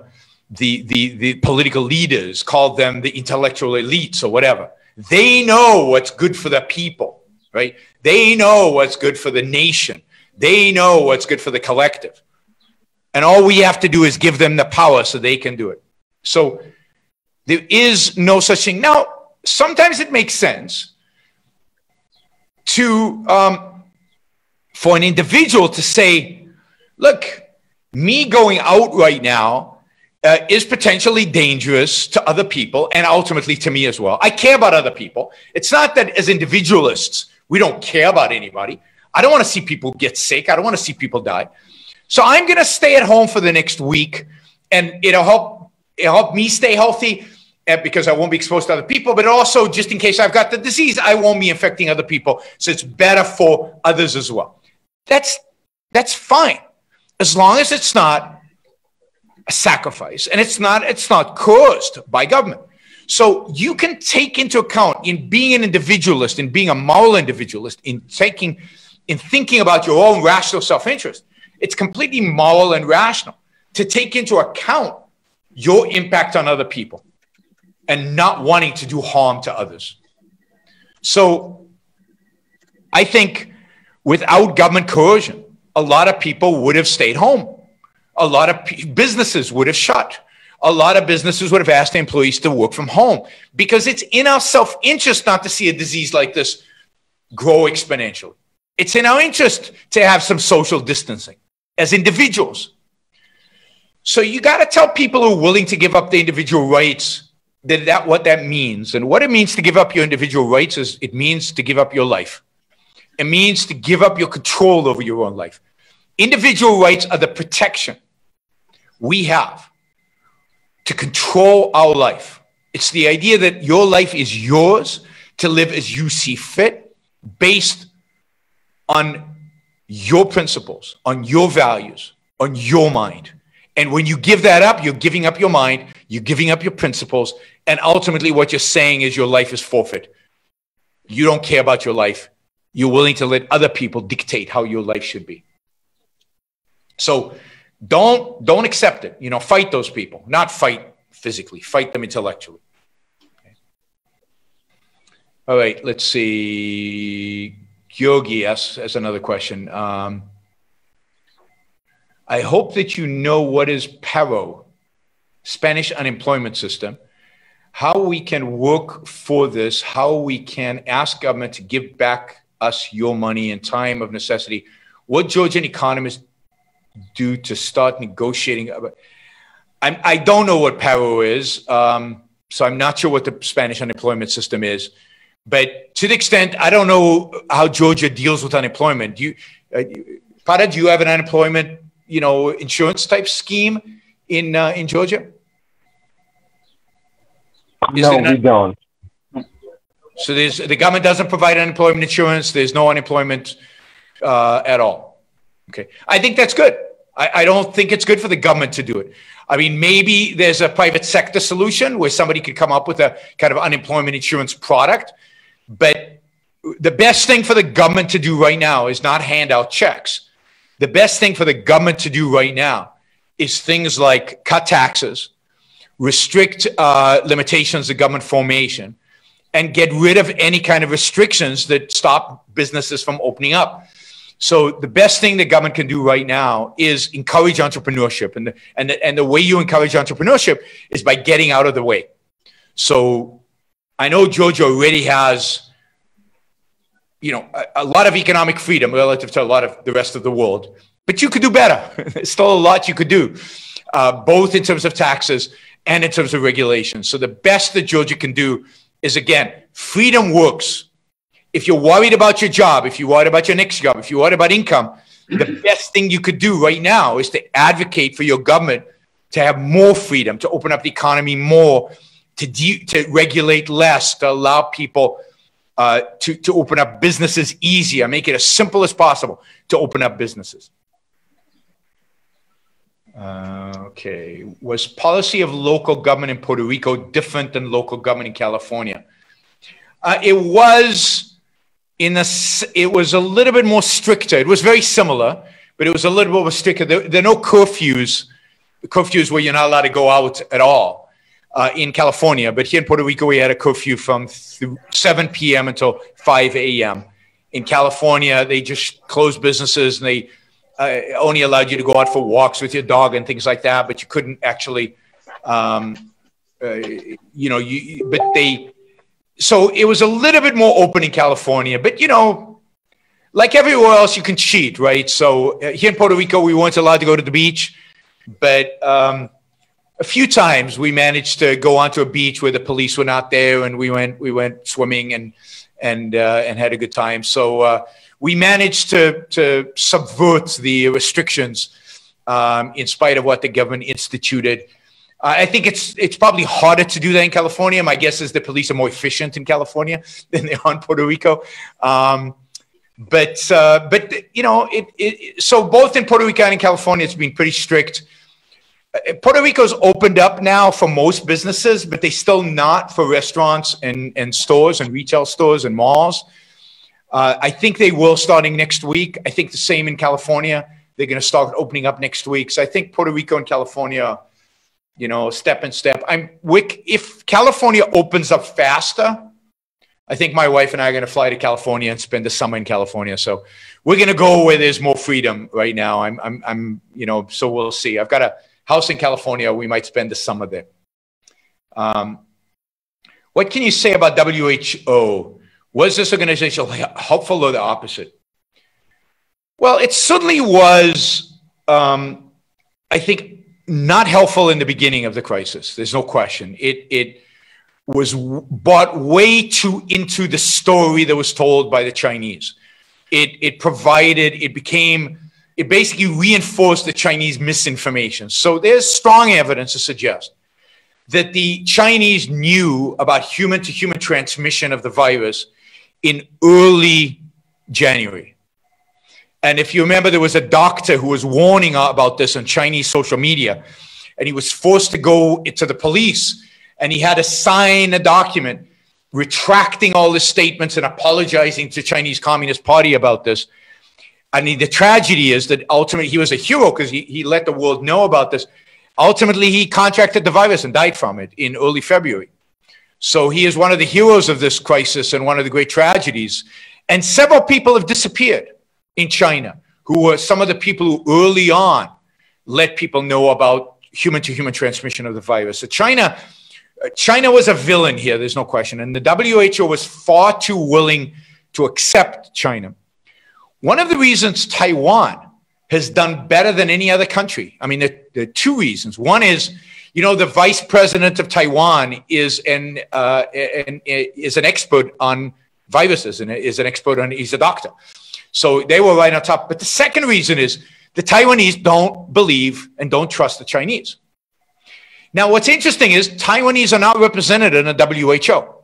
the, the, the political leaders, call them the intellectual elites or whatever. They know what's good for the people, right? They know what's good for the nation. They know what's good for the collective. And all we have to do is give them the power so they can do it. So there is no such thing. Now, sometimes it makes sense to, um, for an individual to say, look, me going out right now uh, is potentially dangerous to other people and ultimately to me as well. I care about other people. It's not that as individualists, we don't care about anybody. I don't want to see people get sick. I don't want to see people die. So I'm going to stay at home for the next week and it'll help, it'll help me stay healthy uh, because I won't be exposed to other people, but also just in case I've got the disease, I won't be infecting other people. So it's better for others as well. That's, that's fine. As long as it's not a sacrifice and it's not it's not caused by government so you can take into account in being an individualist in being a moral individualist in taking in thinking about your own rational self-interest it's completely moral and rational to take into account your impact on other people and not wanting to do harm to others so i think without government coercion a lot of people would have stayed home a lot of businesses would have shut. a lot of businesses would have asked employees to work from home because it's in our self interest not to see a disease like this grow exponentially. It's in our interest to have some social distancing as individuals. So you got to tell people who are willing to give up the individual rights that, that what that means. And what it means to give up your individual rights is it means to give up your life. It means to give up your control over your own life. Individual rights are the protection we have to control our life. It's the idea that your life is yours to live as you see fit based on your principles, on your values, on your mind. And when you give that up, you're giving up your mind, you're giving up your principles, and ultimately what you're saying is your life is forfeit. You don't care about your life. You're willing to let other people dictate how your life should be. So don't don't accept it. You know, fight those people, not fight physically, fight them intellectually. Okay. All right, let's see. Yogi asks as another question. Um, I hope that you know what is PARO, Spanish unemployment system, how we can work for this, how we can ask government to give back us your money in time of necessity. What Georgian economists do to start negotiating? I'm, I do not know what PARO is, um, so I'm not sure what the Spanish unemployment system is. But to the extent I don't know how Georgia deals with unemployment. Do you, uh, Pata, do you have an unemployment, you know, insurance type scheme in uh, in Georgia? Is no, we don't. So there's the government doesn't provide unemployment insurance. There's no unemployment uh, at all. Okay, I think that's good. I, I don't think it's good for the government to do it. I mean, maybe there's a private sector solution where somebody could come up with a kind of unemployment insurance product but the best thing for the government to do right now is not hand out checks. The best thing for the government to do right now is things like cut taxes, restrict uh, limitations of government formation, and get rid of any kind of restrictions that stop businesses from opening up. So the best thing the government can do right now is encourage entrepreneurship, and the, and the, and the way you encourage entrepreneurship is by getting out of the way. So I know Georgia already has, you know, a, a, lot of economic freedom relative to a lot of the rest of the world, but you could do better. There's still a lot you could do, uh, both in terms of taxes and in terms of regulations. So the best that Georgia can do is again, freedom works. If you're worried about your job, if you're worried about your next job, if you're worried about income, the best thing you could do right now is to advocate for your government to have more freedom, to open up the economy more to, de- to regulate less, to allow people uh, to, to open up businesses easier, make it as simple as possible to open up businesses. Uh, okay. Was policy of local government in Puerto Rico different than local government in California? Uh, it was in a, it was a little bit more stricter. It was very similar, but it was a little bit more stricter. There, there are no curfews, curfews where you're not allowed to go out at all uh, in California, but here in Puerto Rico, we had a curfew from 7 p.m. until 5 a.m. In California, they just closed businesses and they uh, only allowed you to go out for walks with your dog and things like that, but you couldn't actually, um, uh, you know, you, but they, so it was a little bit more open in California, but you know, like everywhere else, you can cheat, right? So uh, here in Puerto Rico, we weren't allowed to go to the beach, but um, a few times we managed to go onto a beach where the police were not there, and we went we went swimming and and uh, and had a good time. So uh, we managed to to subvert the restrictions um, in spite of what the government instituted. Uh, I think it's it's probably harder to do that in California. My guess is the police are more efficient in California than they are in Puerto Rico. Um, but uh, but you know it, it, so both in Puerto Rico and in California, it's been pretty strict. Uh, Puerto Rico's opened up now for most businesses, but they still not for restaurants and, and stores and retail stores and malls. Uh, I think they will starting next week. I think the same in California. They're going to start opening up next week. So I think Puerto Rico and California, you know, step and step. I'm if California opens up faster, I think my wife and I are going to fly to California and spend the summer in California. So we're going to go where there's more freedom right now. I'm, I'm, I'm, you know, so we'll see. I've got a house in California. We might spend the summer there. Um, what can you say about WHO? Was this organization helpful or the opposite? Well, it certainly was, um, I think, not helpful in the beginning of the crisis. There's no question. It, it was bought way too into the story that was told by the Chinese. It, it provided, it became, it basically reinforced the Chinese misinformation. So there's strong evidence to suggest that the Chinese knew about human to human transmission of the virus in early January. And if you remember, there was a doctor who was warning about this on Chinese social media, and he was forced to go to the police, and he had to sign a document retracting all his statements and apologizing to Chinese Communist Party about this. I mean, the tragedy is that ultimately he was a hero because he, he let the world know about this. Ultimately, he contracted the virus and died from it in early February. So he is one of the heroes of this crisis and one of the great tragedies. And several people have disappeared in China who were some of the people who early on let people know about human to human transmission of the virus. So China, uh, China was a villain here, there's no question. And the WHO was far too willing to accept China. One of the reasons Taiwan has done better than any other country. I mean, there, there, are two reasons. One is, you know, the vice president of Taiwan is an, uh, an is an expert on viruses and is an expert on. He's a doctor, so they were right on top. But the second reason is the Taiwanese don't believe and don't trust the Chinese. Now, what's interesting is Taiwanese are not represented in the WHO.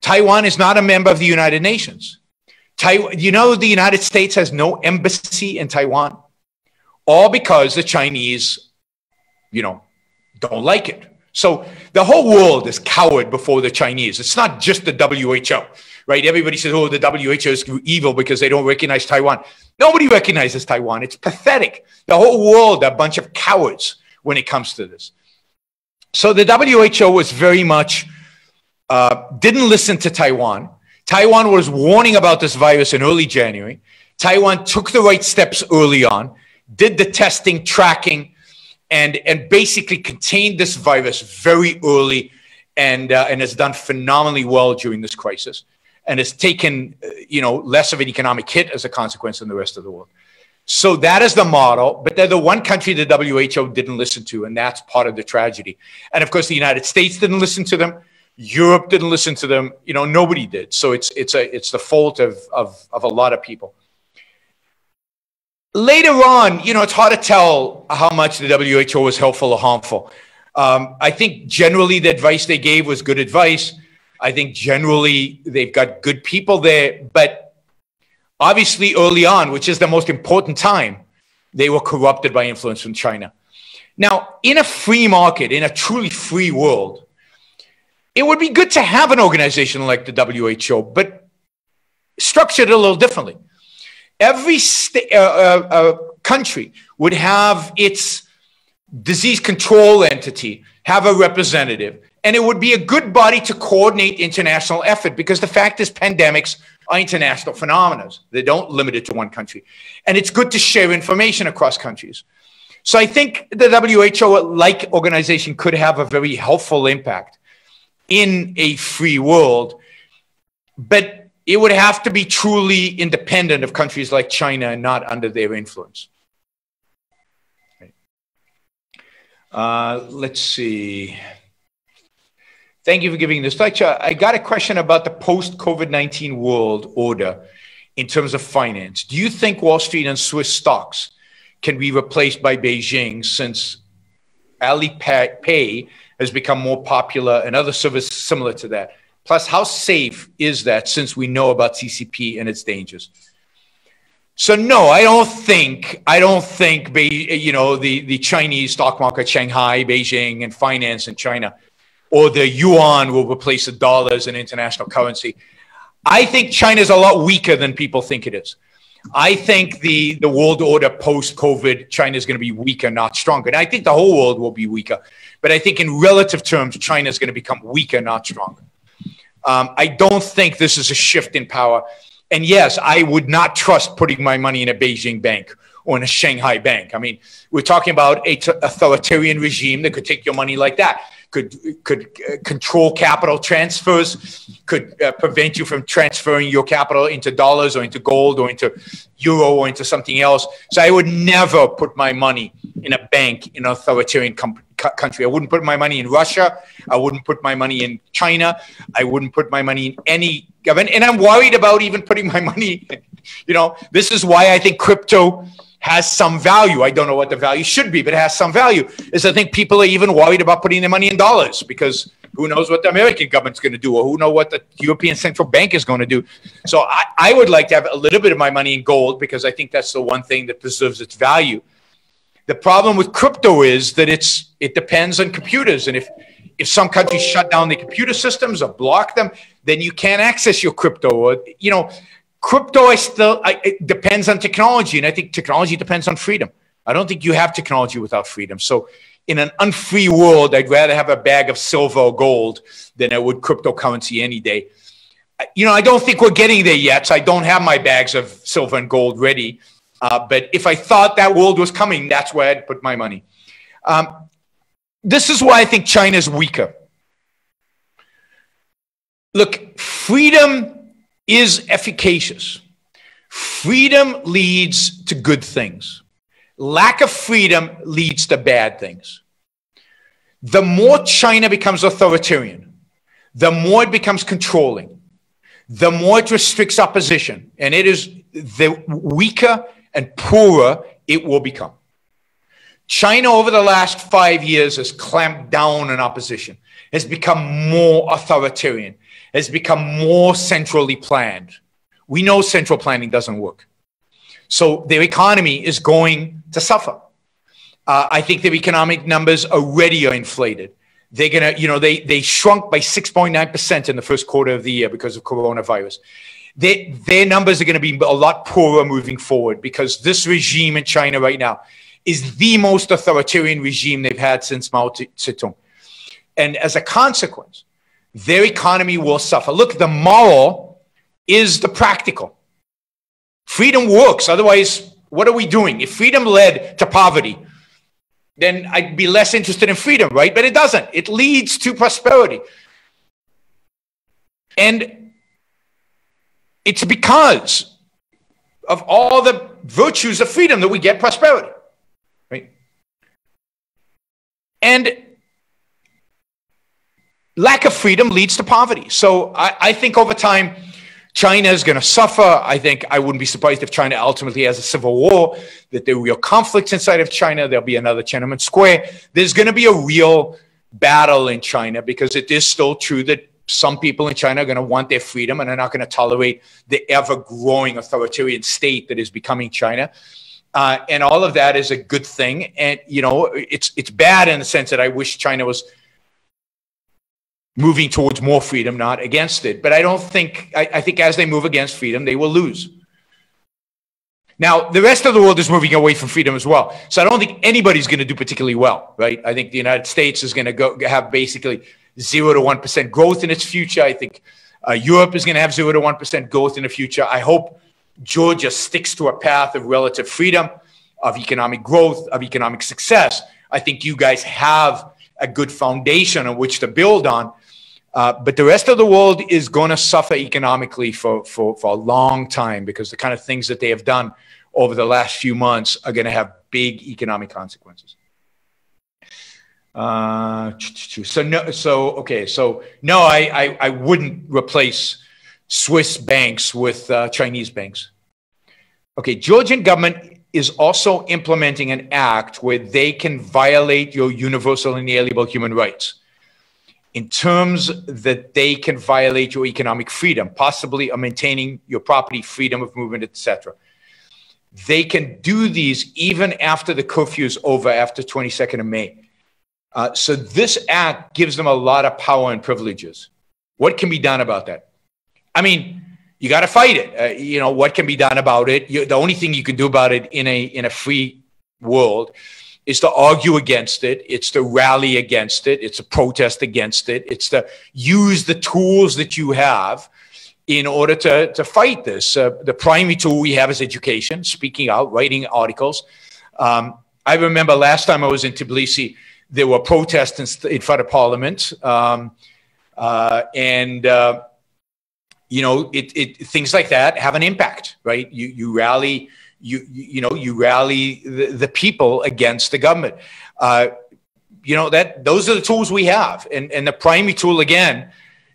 Taiwan is not a member of the United Nations. Taiwan, you know, the United States has no embassy in Taiwan, all because the Chinese, you know, don't like it. So the whole world is coward before the Chinese. It's not just the WHO, right? Everybody says, oh, the WHO is evil because they don't recognize Taiwan. Nobody recognizes Taiwan. It's pathetic. The whole world, a bunch of cowards when it comes to this. So the WHO was very much, uh, didn't listen to Taiwan Taiwan was warning about this virus in early January. Taiwan took the right steps early on, did the testing, tracking, and, and basically contained this virus very early and, uh, and has done phenomenally well during this crisis and has taken uh, you know, less of an economic hit as a consequence than the rest of the world. So that is the model, but they're the one country the WHO didn't listen to, and that's part of the tragedy. And of course, the United States didn't listen to them. Europe didn't listen to them. You know, nobody did. So it's it's a it's the fault of of of a lot of people. Later on, you know, it's hard to tell how much the WHO was helpful or harmful. Um, I think generally the advice they gave was good advice. I think generally they've got good people there, but obviously early on, which is the most important time, they were corrupted by influence from China. Now, in a free market, in a truly free world, it would be good to have an organization like the WHO, but structured a little differently. Every uh, uh, uh, country would have its disease control entity, have a representative, and it would be a good body to coordinate international effort because the fact is pandemics are international phenomena. They don't limit it to one country. And it's good to share information across countries. So I think the WHO like organization could have a very helpful impact in a free world, but it would have to be truly independent of countries like China and not under their influence. Uh, let's see. Thank you for giving this lecture. I got a question about the post COVID 19 world order in terms of finance. Do you think Wall Street and Swiss stocks can be replaced by Beijing since Alipay has become more popular and other services similar to that. Plus, how safe is that since we know about CCP and its dangers? So no, I don't think I don't think you know the the Chinese stock market, Shanghai, Beijing, and finance in China, or the yuan will replace the dollar as an international currency. I think China is a lot weaker than people think it is. I think the, the world order post COVID, China is going to be weaker, not stronger. And I think the whole world will be weaker. But I think in relative terms, China is going to become weaker, not stronger. Um, I don't think this is a shift in power. And yes, I would not trust putting my money in a Beijing bank or in a Shanghai bank. I mean, we're talking about a t- authoritarian regime that could take your money like that could could uh, control capital transfers, could uh, prevent you from transferring your capital into dollars or into gold or into euro or into something else. So I would never put my money in a bank in an authoritarian com- country. I wouldn't put my money in Russia. I wouldn't put my money in China. I wouldn't put my money in any government. And I'm worried about even putting my money. You know, this is why I think crypto has some value. I don't know what the value should be, but it has some value. Is I think people are even worried about putting their money in dollars because who knows what the American government's going to do or who know what the European Central Bank is going to do. So I, I would like to have a little bit of my money in gold because I think that's the one thing that preserves its value. The problem with crypto is that it's it depends on computers, and if if some countries shut down the computer systems or block them, then you can't access your crypto. Or you know, crypto I still I, depends on technology and i think technology depends on freedom. I don't think you have technology without freedom. So in an unfree world i'd rather have a bag of silver or gold than i would cryptocurrency any day. You know i don't think we're getting there yet so i don't have my bags of silver and gold ready. Uh, but if i thought that world was coming that's where i'd put my money. Um, this is why i think china's weaker. Look freedom is efficacious. Freedom leads to good things. Lack of freedom leads to bad things. The more China becomes authoritarian, the more it becomes controlling, the more it restricts opposition, and it is the weaker and poorer it will become. China, over the last five years, has clamped down on opposition, has become more authoritarian, has become more centrally planned. We know central planning doesn't work. So their economy is going to suffer. Uh, I think their economic numbers already are inflated. They're gonna, you know, they they shrunk by 6.9% in the first quarter of the year because of coronavirus. They, their numbers are going to be a lot poorer moving forward because this regime in China right now is the most authoritarian regime they've had since Mao Zedong. And as a consequence, their economy will suffer. Look, the moral is the practical. Freedom works. Otherwise, what are we doing? If freedom led to poverty, then I'd be less interested in freedom, right? But it doesn't. It leads to prosperity. And it's because of all the virtues of freedom that we get prosperity, right? And lack of freedom leads to poverty. So I, I think over time, China is going to suffer. I think I wouldn't be surprised if China ultimately has a civil war, that there are real conflicts inside of China. There'll be another Tiananmen Square. There's going to be a real battle in China because it is still true that some people in China are going to want their freedom and are not going to tolerate the ever growing authoritarian state that is becoming China. Uh, and all of that is a good thing. And, you know, it's, it's bad in the sense that I wish China was moving towards more freedom, not against it. But I don't think, I, I, think as they move against freedom, they will lose. Now, the rest of the world is moving away from freedom as well. So I don't think anybody's going to do particularly well, right? I think the United States is going to go have basically zero to 1% growth in its future. I think uh, Europe is going to have zero to 1% growth in the future. I hope Georgia sticks to a path of relative freedom, of economic growth, of economic success. I think you guys have a good foundation on which to build on. Uh, but the rest of the world is going to suffer economically for, for, for a long time because the kind of things that they have done over the last few months are going to have big economic consequences. Uh, so no, so okay, so no, I, I, I wouldn't replace Swiss banks with uh, Chinese banks. Okay, Georgian government is also implementing an act where they can violate your universal inalienable human rights in terms that they can violate your economic freedom, possibly maintaining your property, freedom of movement, etc. They can do these even after the curfew is over, after 22nd of May. Uh, so this act gives them a lot of power and privileges. What can be done about that? I mean, you got to fight it. Uh, you know what can be done about it? You, the only thing you can do about it in a in a free world is to argue against it. It's to rally against it. It's to protest against it. It's to use the tools that you have in order to, to fight this. Uh, the primary tool we have is education, speaking out, writing articles. Um, I remember last time I was in Tbilisi, there were protests in, in front of parliament. Um, uh, and, uh, you know, it, it, things like that have an impact, right? You, you rally, you, you know, you rally the, the people against the government. Uh, you know, that those are the tools we have. And, and the primary tool, again,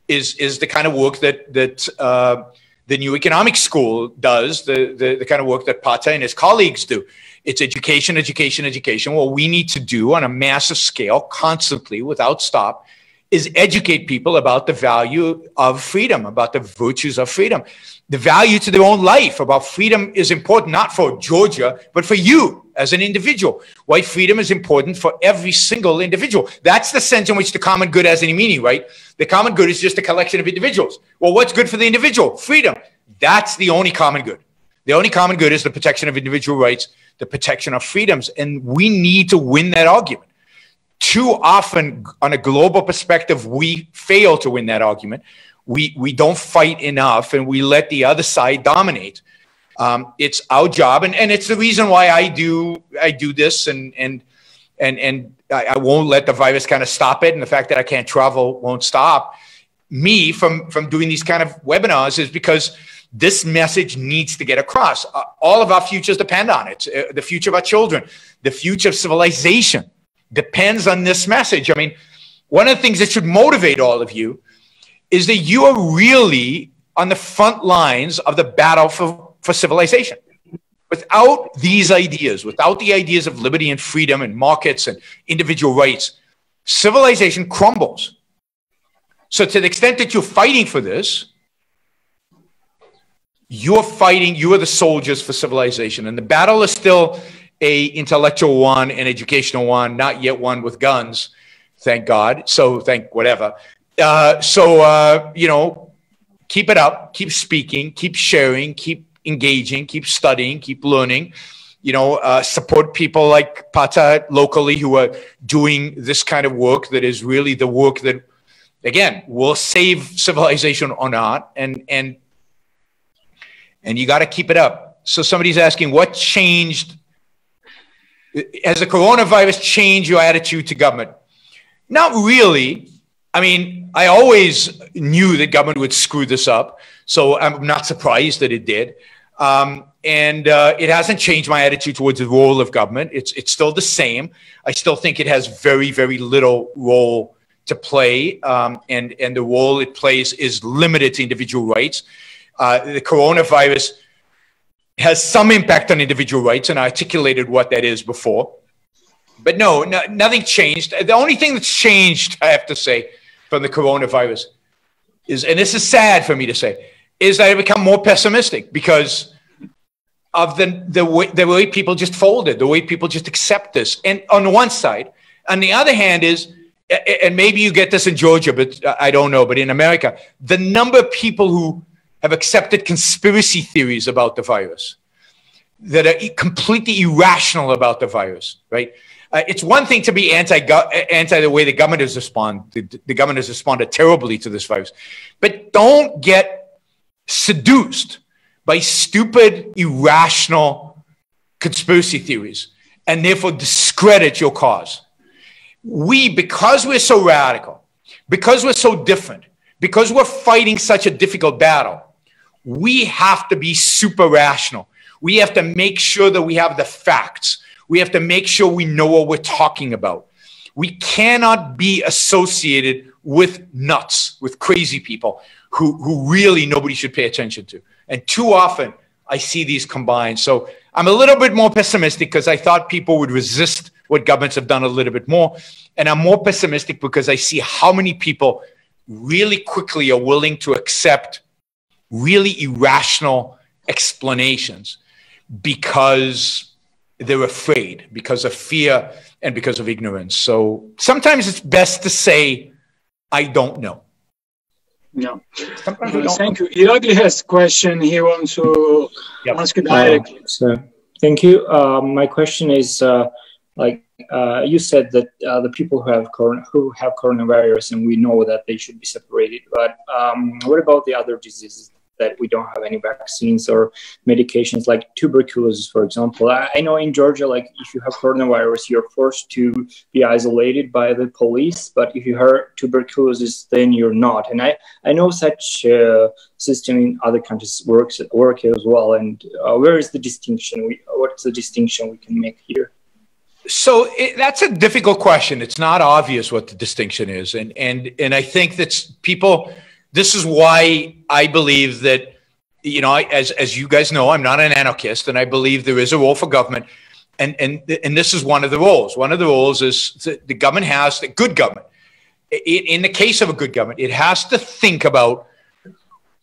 is, is the kind of work that, that uh, the new economic school does, the, the, the kind of work that Pata and his colleagues do. It's education, education, education. What we need to do on a massive scale, constantly, without stop, is educate people about the value of freedom, about the virtues of freedom, the value to their own life, about freedom is important not for Georgia, but for you as an individual. Why freedom is important for every single individual. That's the sense in which the common good has any meaning, right? The common good is just a collection of individuals. Well, what's good for the individual? Freedom. That's the only common good. The only common good is the protection of individual rights, the protection of freedoms. And we need to win that argument too often on a global perspective we fail to win that argument. We we don't fight enough and we let the other side dominate. Um, it's our job and, and it's the reason why i do i do this and and and and I, I won't let the virus kind of stop it and the fact that i can't travel won't stop me from from doing these kind of webinars is because this message needs to get across. Uh, all of our futures depend on it. Uh, the future of our children the future of civilization depends on this message. I mean, one of the things that should motivate all of you is that you are really on the front lines of the battle for, for civilization. Without these ideas, without the ideas of liberty and freedom and markets and individual rights, civilization crumbles. So, to the extent that you're fighting for this, you're fighting, you are the soldiers for civilization. And the battle is still a intellectual one, an educational one, not yet one with guns, thank God. So thank whatever. Uh, so uh, you know, keep it up, keep speaking, keep sharing, keep engaging, keep studying, keep learning. You know, uh, support people like Pata locally who are doing this kind of work that is really the work that, again, will save civilization or not. And and and you got to keep it up. So somebody's asking, what changed has the coronavirus changed your attitude to government? Not really. I mean, I always knew that government would screw this up, so I'm not surprised that it did. Um, and uh, it hasn't changed my attitude towards the role of government. It's it's still the same. I still think it has very very little role to play, um, and and the role it plays is limited to individual rights. Uh, the coronavirus has some impact on individual rights, and I articulated what that is before. But no, no, nothing changed. The only thing that's changed, I have to say, from the coronavirus is, and this is sad for me to say, is that I become more pessimistic because of the, the, way, the way people just folded, the way people just accept this. And on one side, on the other hand is, and maybe you get this in Georgia, but I don't know, but in America, the number of people who have accepted conspiracy theories about the virus that are completely irrational about the virus, right? Uh, it's one thing to be anti anti the way the government has responded. The, the government has responded terribly to this virus, but don't get seduced by stupid, irrational conspiracy theories and therefore discredit your cause. We, because we're so radical, because we're so different, because we're fighting such a difficult battle, we have to be super rational. We have to make sure that we have the facts. We have to make sure we know what we're talking about. We cannot be associated with nuts, with crazy people who, who really nobody should pay attention to. And too often I see these combined. So I'm a little bit more pessimistic because I thought people would resist what governments have done a little bit more. And I'm more pessimistic because I see how many people really quickly are willing to accept really irrational explanations because they're afraid, because of fear, and because of ignorance. So sometimes it's best to say, I don't know. No. Uh, thank know. you. Irakli has a question. He wants to yep. ask it directly. Uh, so, thank you. Uh, my question is uh, like uh, you said that uh, the people who have corona, who have coronavirus and we know that they should be separated. But um, what about the other diseases that we don't have any vaccines or medications like tuberculosis, for example. I, I know in Georgia, like if you have coronavirus, you're forced to be isolated by the police, but if you have tuberculosis, then you're not. And I, I know such uh, system in other countries works work as well. And uh, where is the distinction? We, what's the distinction we can make here? So it, that's a difficult question. It's not obvious what the distinction is, and and and I think that people. This is why I believe that, you know, as as you guys know, I'm not an anarchist, and I believe there is a role for government, and and and this is one of the roles. One of the roles is that the government has the good government. In the case of a good government, it has to think about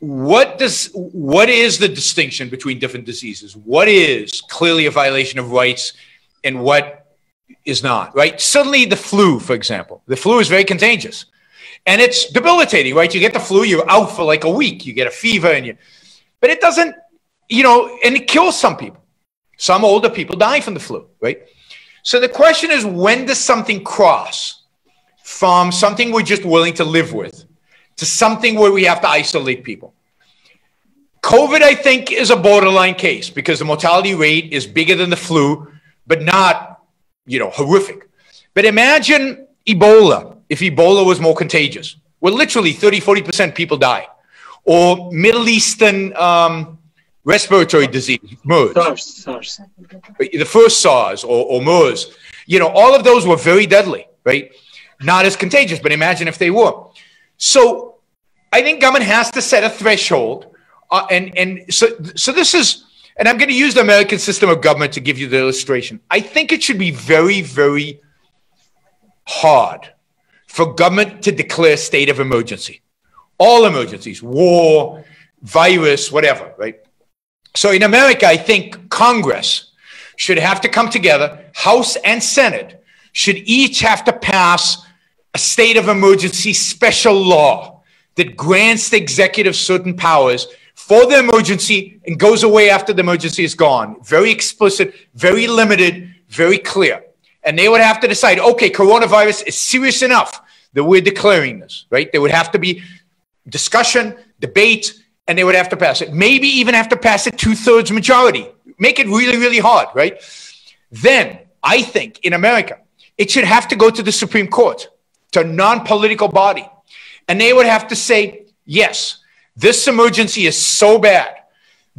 what does what is the distinction between different diseases? What is clearly a violation of rights, and what is not, right? Suddenly, the flu, for example, the flu is very contagious and it's debilitating, right? You get the flu, you're out for like a week, you get a fever, and you, but it doesn't, you know, and it kills some people. Some older people die from the flu, right? So the question is when does something cross from something we're just willing to live with to something where we have to isolate people? COVID, I think, is a borderline case because the mortality rate is bigger than the flu, but not you know, horrific. But imagine Ebola, if Ebola was more contagious, where literally 30, 40% people die. Or Middle Eastern um, respiratory disease, MERS. SARS, SARS. The first SARS or, or MERS. You know, all of those were very deadly, right? Not as contagious, but imagine if they were. So I think government has to set a threshold. Uh, and and so, so this is and I'm going to use the American system of government to give you the illustration. I think it should be very, very hard for government to declare state of emergency. All emergencies, war, virus, whatever, right? So in America, I think Congress should have to come together, House and Senate should each have to pass a state of emergency special law that grants the executive certain powers for the emergency and goes away after the emergency is gone. Very explicit, very limited, very clear. And they would have to decide, okay, coronavirus is serious enough that we're declaring this, right? There would have to be discussion, debate, and they would have to pass it. Maybe even have to pass it two thirds majority. Make it really, really hard, right? Then I think in America, it should have to go to the Supreme Court, to a non political body. And they would have to say, yes, this emergency is so bad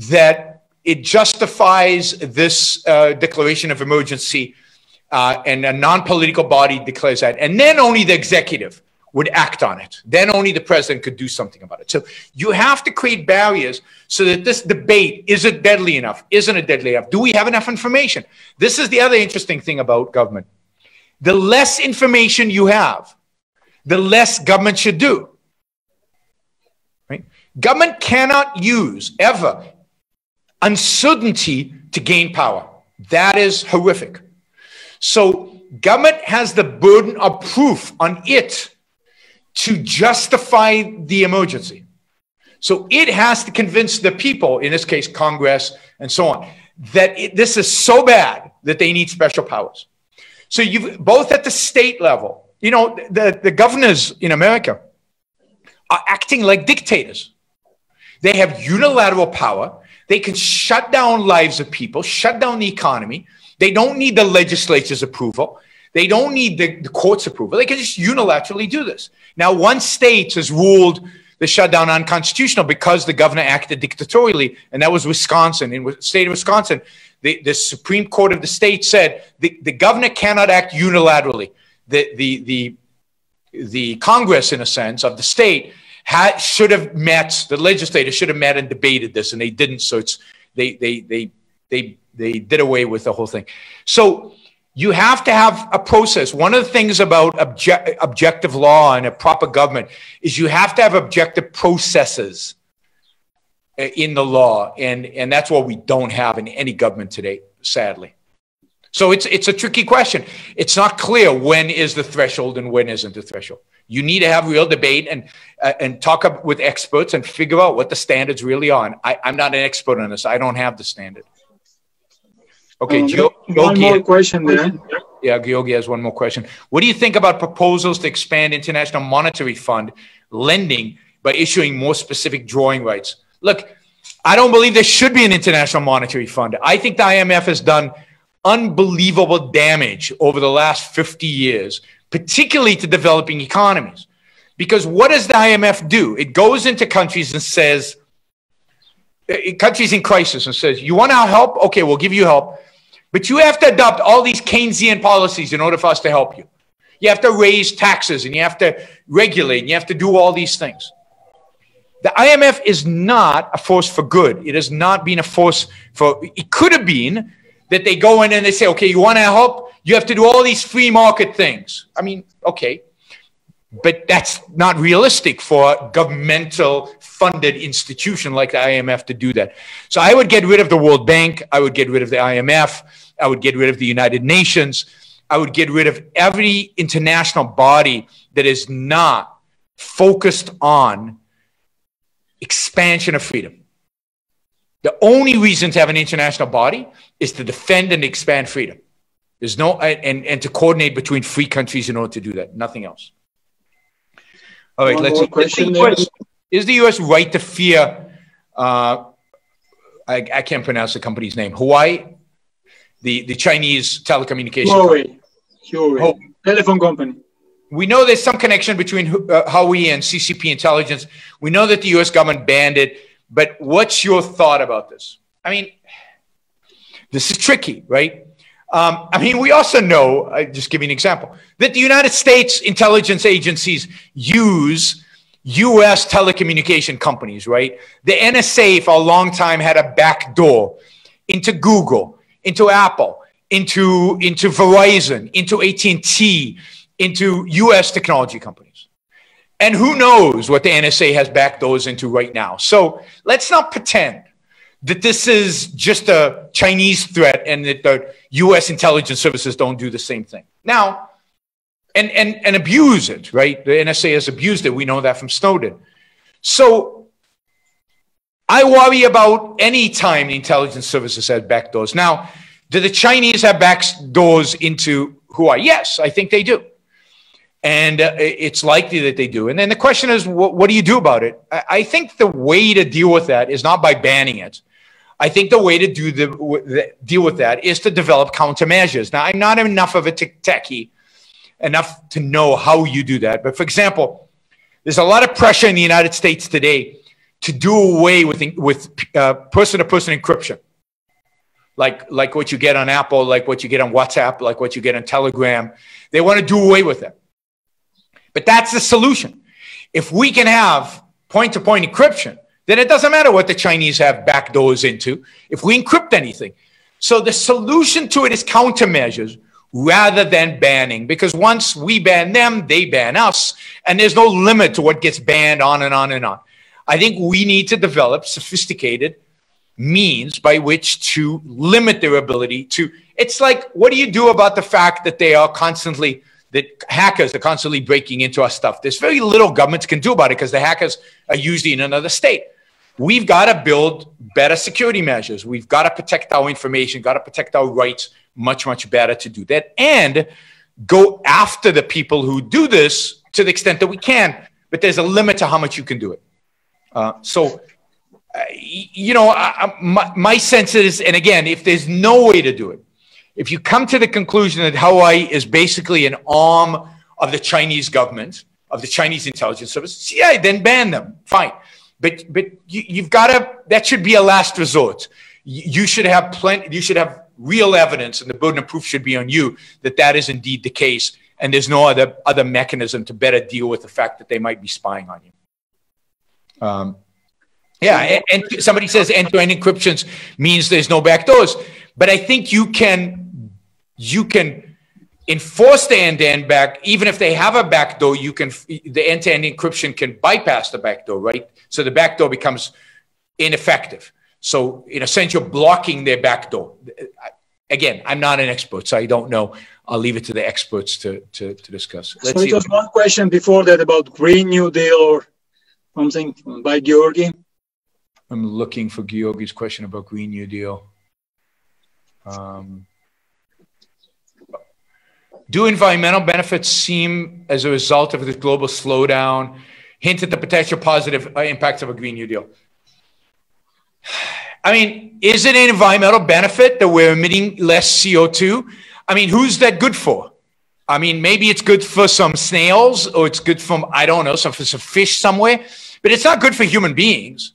that it justifies this uh, declaration of emergency, uh, and a non political body declares that. And then only the executive would act on it. Then only the president could do something about it. So you have to create barriers so that this debate is it deadly enough? Isn't it deadly enough? Do we have enough information? This is the other interesting thing about government. The less information you have, the less government should do. Right? Government cannot use ever uncertainty to gain power. That is horrific. So, government has the burden of proof on it to justify the emergency. So, it has to convince the people, in this case, Congress and so on, that it, this is so bad that they need special powers. So, you've both at the state level, you know, the, the governors in America are acting like dictators. They have unilateral power. They can shut down lives of people, shut down the economy. They don't need the legislature's approval. They don't need the, the court's approval. They can just unilaterally do this. Now, one state has ruled the shutdown unconstitutional because the governor acted dictatorially, and that was Wisconsin. In the state of Wisconsin, the, the Supreme Court of the state said the, the governor cannot act unilaterally. The, the, the, the Congress, in a sense, of the state had, should have met, the legislature should have met and debated this, and they didn't. So it's, they, they, they, they, they did away with the whole thing. So you have to have a process. One of the things about obje- objective law and a proper government is you have to have objective processes uh, in the law. And, and that's what we don't have in any government today, sadly. So it's, it's a tricky question. It's not clear when is the threshold and when isn't the threshold. You need to have real debate and uh, and talk up with experts and figure out what the standards really are. And I, I, am not an expert on this. I don't have the standard. Okay, um, Gio, one more question there. Yeah, Georgi has one more question. What do you think about proposals to expand International Monetary Fund lending by issuing more specific drawing rights? Look, I don't believe there should be an international monetary fund. I think the IMF has done unbelievable damage over the last 50 years, particularly to developing economies. Because what does the IMF do? It goes into countries and says, eh, countries in crisis and says, You want our help? Okay, we'll give you help. But you have to adopt all these Keynesian policies in order for us to help you. You have to raise taxes and you have to regulate and you have to do all these things. The IMF is not a force for good. It has not been a force for, it could have been that they go in and they say, okay, you want to help? You have to do all these free market things. I mean, okay. But that's not realistic for a governmental funded institution like the IMF to do that. So I would get rid of the World Bank. I would get rid of the IMF. I would get rid of the United Nations. I would get rid of every international body that is not focused on expansion of freedom. The only reason to have an international body is to defend and expand freedom. There's no, and, and to coordinate between free countries in order to do that, nothing else. All right, One let's see. Question is the, US, is the US right to fear? Uh, I, I can't pronounce the company's name. Huawei, the, the Chinese telecommunication. Huawei. Huawei. Oh. Telephone company we know there's some connection between uh, Huawei and CCP intelligence. We know that the US government banned it, but what's your thought about this? I mean, this is tricky, right? Um, I mean, we also know, uh, just give you an example, that the United States intelligence agencies use US telecommunication companies, right? The NSA for a long time had a back door into Google, into Apple, into, into Verizon, into AT&T, into US technology companies. And who knows what the NSA has backed those into right now. So let's not pretend that this is just a Chinese threat and that the US intelligence services don't do the same thing. Now, and, and, and abuse it, right? The NSA has abused it. We know that from Snowden. So I worry about any time the intelligence services have backdoors. Now, do the Chinese have backdoors into Huawei? Yes, I think they do and uh, it's likely that they do. And then the question is, what, what do you do about it? I, I, think the way to deal with that is not by banning it. I think the way to do the, the deal with that is to develop countermeasures. Now, I'm not enough of a techie enough to know how you do that. But for example, there's a lot of pressure in the United States today to do away with with uh, person-to-person encryption, like like what you get on Apple, like what you get on WhatsApp, like what you get on Telegram. They want to do away with it. But that's the solution. If we can have point to point encryption, then it doesn't matter what the Chinese have backdoors into if we encrypt anything. So the solution to it is countermeasures rather than banning, because once we ban them, they ban us, and there's no limit to what gets banned on and on and on. I think we need to develop sophisticated means by which to limit their ability to. It's like, what do you do about the fact that they are constantly that hackers are constantly breaking into our stuff. There's very little governments can do about it because the hackers are usually in another state. We've got to build better security measures. We've got to protect our information, got to protect our rights much, much better to do that. And go after the people who do this to the extent that we can. But there's a limit to how much you can do it. Uh, so, uh, you know, I, my, my sense is, and again, if there's no way to do it, if you come to the conclusion that Huawei is basically an arm of the Chinese government, of the Chinese intelligence service, yeah, then ban them. Fine. But, but you, have got to, that should be a last resort. You should have plenty, you should have real evidence, and the burden of proof should be on you that that is indeed the case. And there's no other, other mechanism to better deal with the fact that they might be spying on you. Um, yeah, and, and somebody says end-to-end encryptions means there's no backdoors, but I think you can you can enforce the end-to-end back. Even if they have a backdoor you can the end-to-end encryption can bypass the backdoor right? So the backdoor becomes ineffective. So in a sense you're blocking their backdoor. Again i'm not an expert so i don't know. I'll leave it to the experts to to, to discuss. Let's so just one question before that about green new deal or something by georgi i'm looking for georgi's question about green new deal um, do environmental benefits seem as a result of the global slowdown hint at the potential positive uh, impacts of a Green New Deal? I mean, is it an environmental benefit that we're emitting less CO2? I mean, who's that good for? I mean, maybe it's good for some snails or it's good from, I don't know, some, for some fish somewhere, but it's not good for human beings.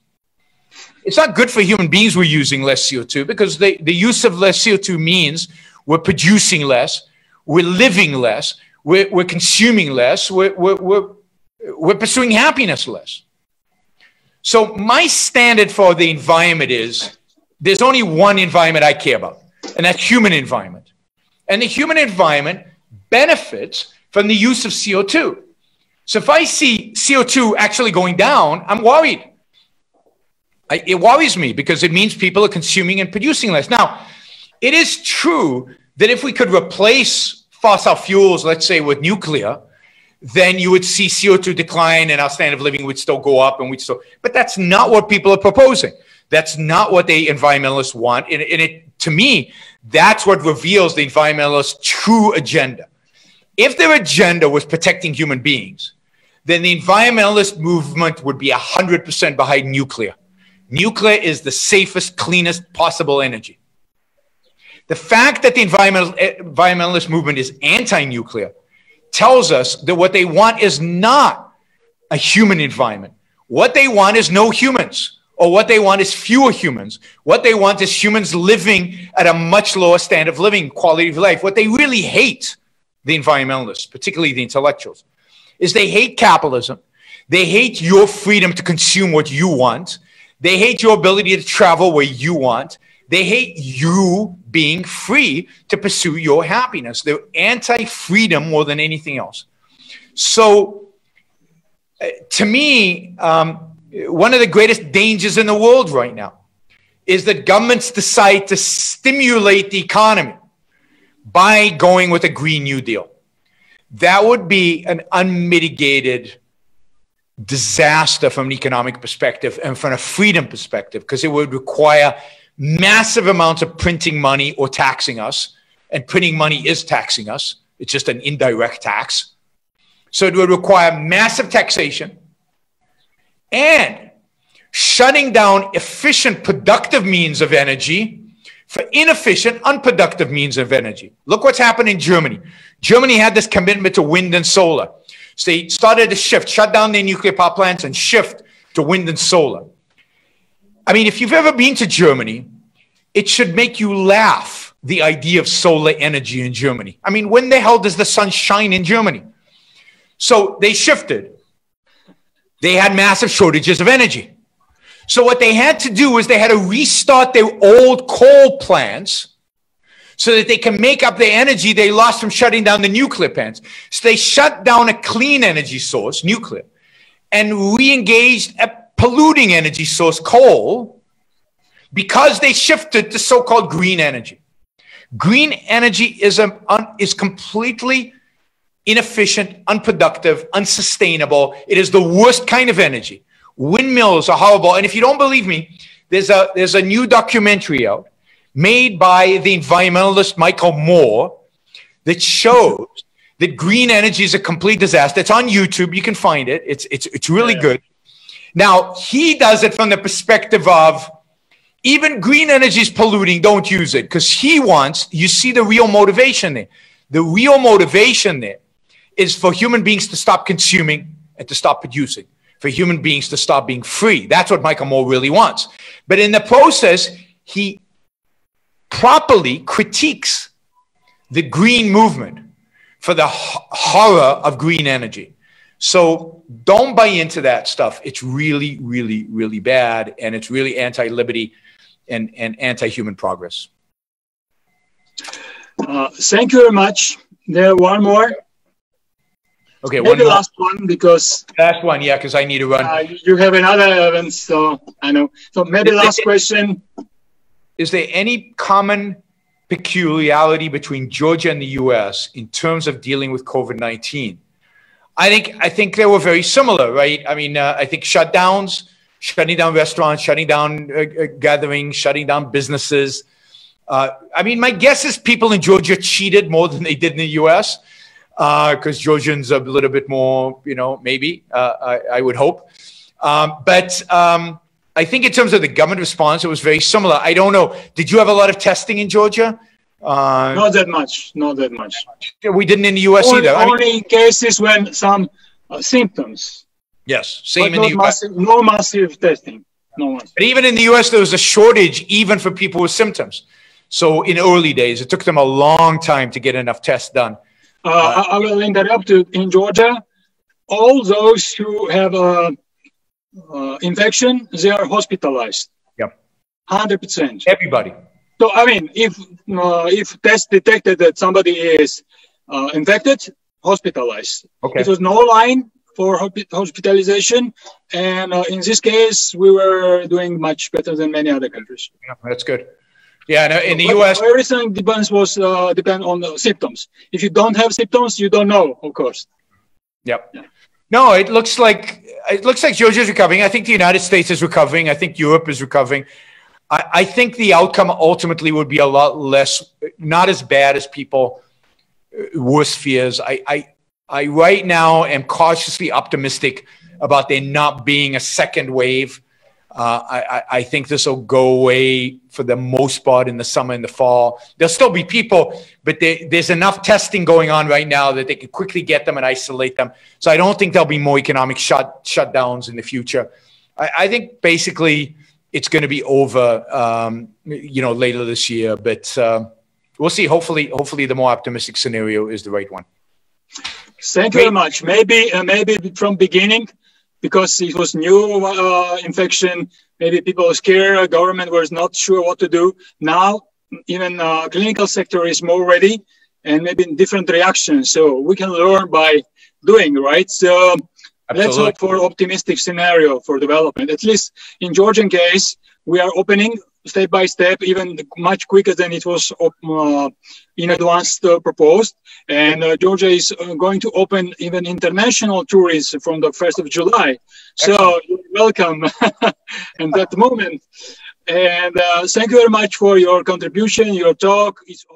It's not good for human beings we're using less CO2 because the, the use of less CO2 means we're producing less, we're living less, we're, we're consuming less, we're, we're, we're, we're pursuing happiness less. So my standard for the environment is there's only one environment I care about, and that's human environment. And the human environment benefits from the use of CO2. So if I see CO2 actually going down, I'm worried. I, it worries me because it means people are consuming and producing less. Now, it is true that if we could replace fossil fuels, let's say with nuclear, then you would see CO2 decline and our standard of living would still go up and we'd still, but that's not what people are proposing. That's not what the environmentalists want. And, and it, to me, that's what reveals the environmentalists' true agenda. If their agenda was protecting human beings, then the environmentalist movement would be 100% behind nuclear. Nuclear is the safest, cleanest possible energy. The fact that the environmental, eh, environmentalist movement is anti nuclear tells us that what they want is not a human environment. What they want is no humans, or what they want is fewer humans. What they want is humans living at a much lower standard of living, quality of life. What they really hate, the environmentalists, particularly the intellectuals, is they hate capitalism. They hate your freedom to consume what you want. They hate your ability to travel where you want. They hate you being free to pursue your happiness. They're anti freedom more than anything else. So, uh, to me, um, one of the greatest dangers in the world right now is that governments decide to stimulate the economy by going with a Green New Deal. That would be an unmitigated disaster from an economic perspective and from a freedom perspective because it would require massive amounts of printing money or taxing us. And printing money is taxing us, it's just an indirect tax. So it would require massive taxation and shutting down efficient, productive means of energy for inefficient, unproductive means of energy. Look what's happened in Germany. Germany had this commitment to wind and solar. So they started to shift, shut down their nuclear power plants and shift to wind and solar. I mean, if you've ever been to Germany, it should make you laugh the idea of solar energy in Germany. I mean, when the hell does the sun shine in Germany? So they shifted. They had massive shortages of energy. So what they had to do was they had to restart their old coal plants so that they can make up the energy they lost from shutting down the nuclear plants. So they shut down a clean energy source, nuclear, and re-engaged a polluting energy source, coal, because they shifted to so-called green energy. Green energy is, a, un, is completely inefficient, unproductive, unsustainable. It is the worst kind of energy. Windmills are horrible. And if you don't believe me, there's a, there's a new documentary out made by the environmentalist Michael Moore that shows that green energy is a complete disaster. It's on YouTube. You can find it. It's, it's, it's really yeah. good. Now, he does it from the perspective of even green energy is polluting, don't use it. Because he wants, you see the real motivation there. The real motivation there is for human beings to stop consuming and to stop producing, for human beings to stop being free. That's what Michael Moore really wants. But in the process, he properly critiques the green movement for the horror of green energy. So don't buy into that stuff. It's really, really, really bad. And it's really anti liberty and, and anti human progress. Uh, thank you very much. There, one more. Okay, Maybe one last one because last one, yeah, because I need to run. Uh, you have another event, so I know. So maybe last question is there any common peculiarity between Georgia and the U.S. in terms of dealing with COVID nineteen? I think I think they were very similar, right? I mean, uh, I think shutdowns, shutting down restaurants, shutting down uh, uh, gatherings, shutting down businesses. Uh, I mean, my guess is people in Georgia cheated more than they did in the U.S. because uh, Georgians are a little bit more, you know, maybe uh, I, I, would hope. Um, but um, I think in terms of the government response, it was very similar. I don't know. Did you have a lot of testing in Georgia? Uh, not that much. Not that much. We didn't in the U.S. Only, either. Only I mean, cases when some uh, symptoms. Yes, same in the U.S. Massive, no massive testing. No massive. But even in the U.S., there was a shortage even for people with symptoms. So in early days, it took them a long time to get enough tests done. Uh, I will interrupt you. In Georgia, all those who have a uh, infection, they are hospitalized. Yep. Hundred percent. Everybody. So I mean, if uh, if test detected that somebody is uh, infected, hospitalized. Okay. It was no line for hospitalization, and uh, in this case, we were doing much better than many other countries. Yeah, that's good. Yeah, no, in the but U.S., everything depends was uh, depend on the symptoms. If you don't have symptoms, you don't know, of course. Yep. Yeah. No, it looks like it looks like Georgia's recovering. I think the United States is recovering. I think Europe is recovering. I, I think the outcome ultimately would be a lot less, not as bad as people uh, worst fears. I, I, I right now am cautiously optimistic about there not being a second wave. Uh, I, I think this will go away for the most part in the summer and the fall. There'll still be people, but they, there's enough testing going on right now that they can quickly get them and isolate them. So I don't think there'll be more economic shut shutdowns in the future. I, I think basically it's going to be over, um, you know, later this year. But uh, we'll see. Hopefully, hopefully the more optimistic scenario is the right one. Thank you very much. Maybe, uh, maybe from beginning because it was new uh, infection. Maybe people were scared. Government was not sure what to do. Now, even uh, clinical sector is more ready and maybe different reactions. So we can learn by doing, right? So Absolutely. let's hope for optimistic scenario for development. At least in Georgian case, we are opening step by step, even much quicker than it was uh, in advance uh, proposed. And uh, Georgia is uh, going to open even international tourists from the 1st of July. So you're welcome at that moment. And uh, thank you very much for your contribution, your talk. It's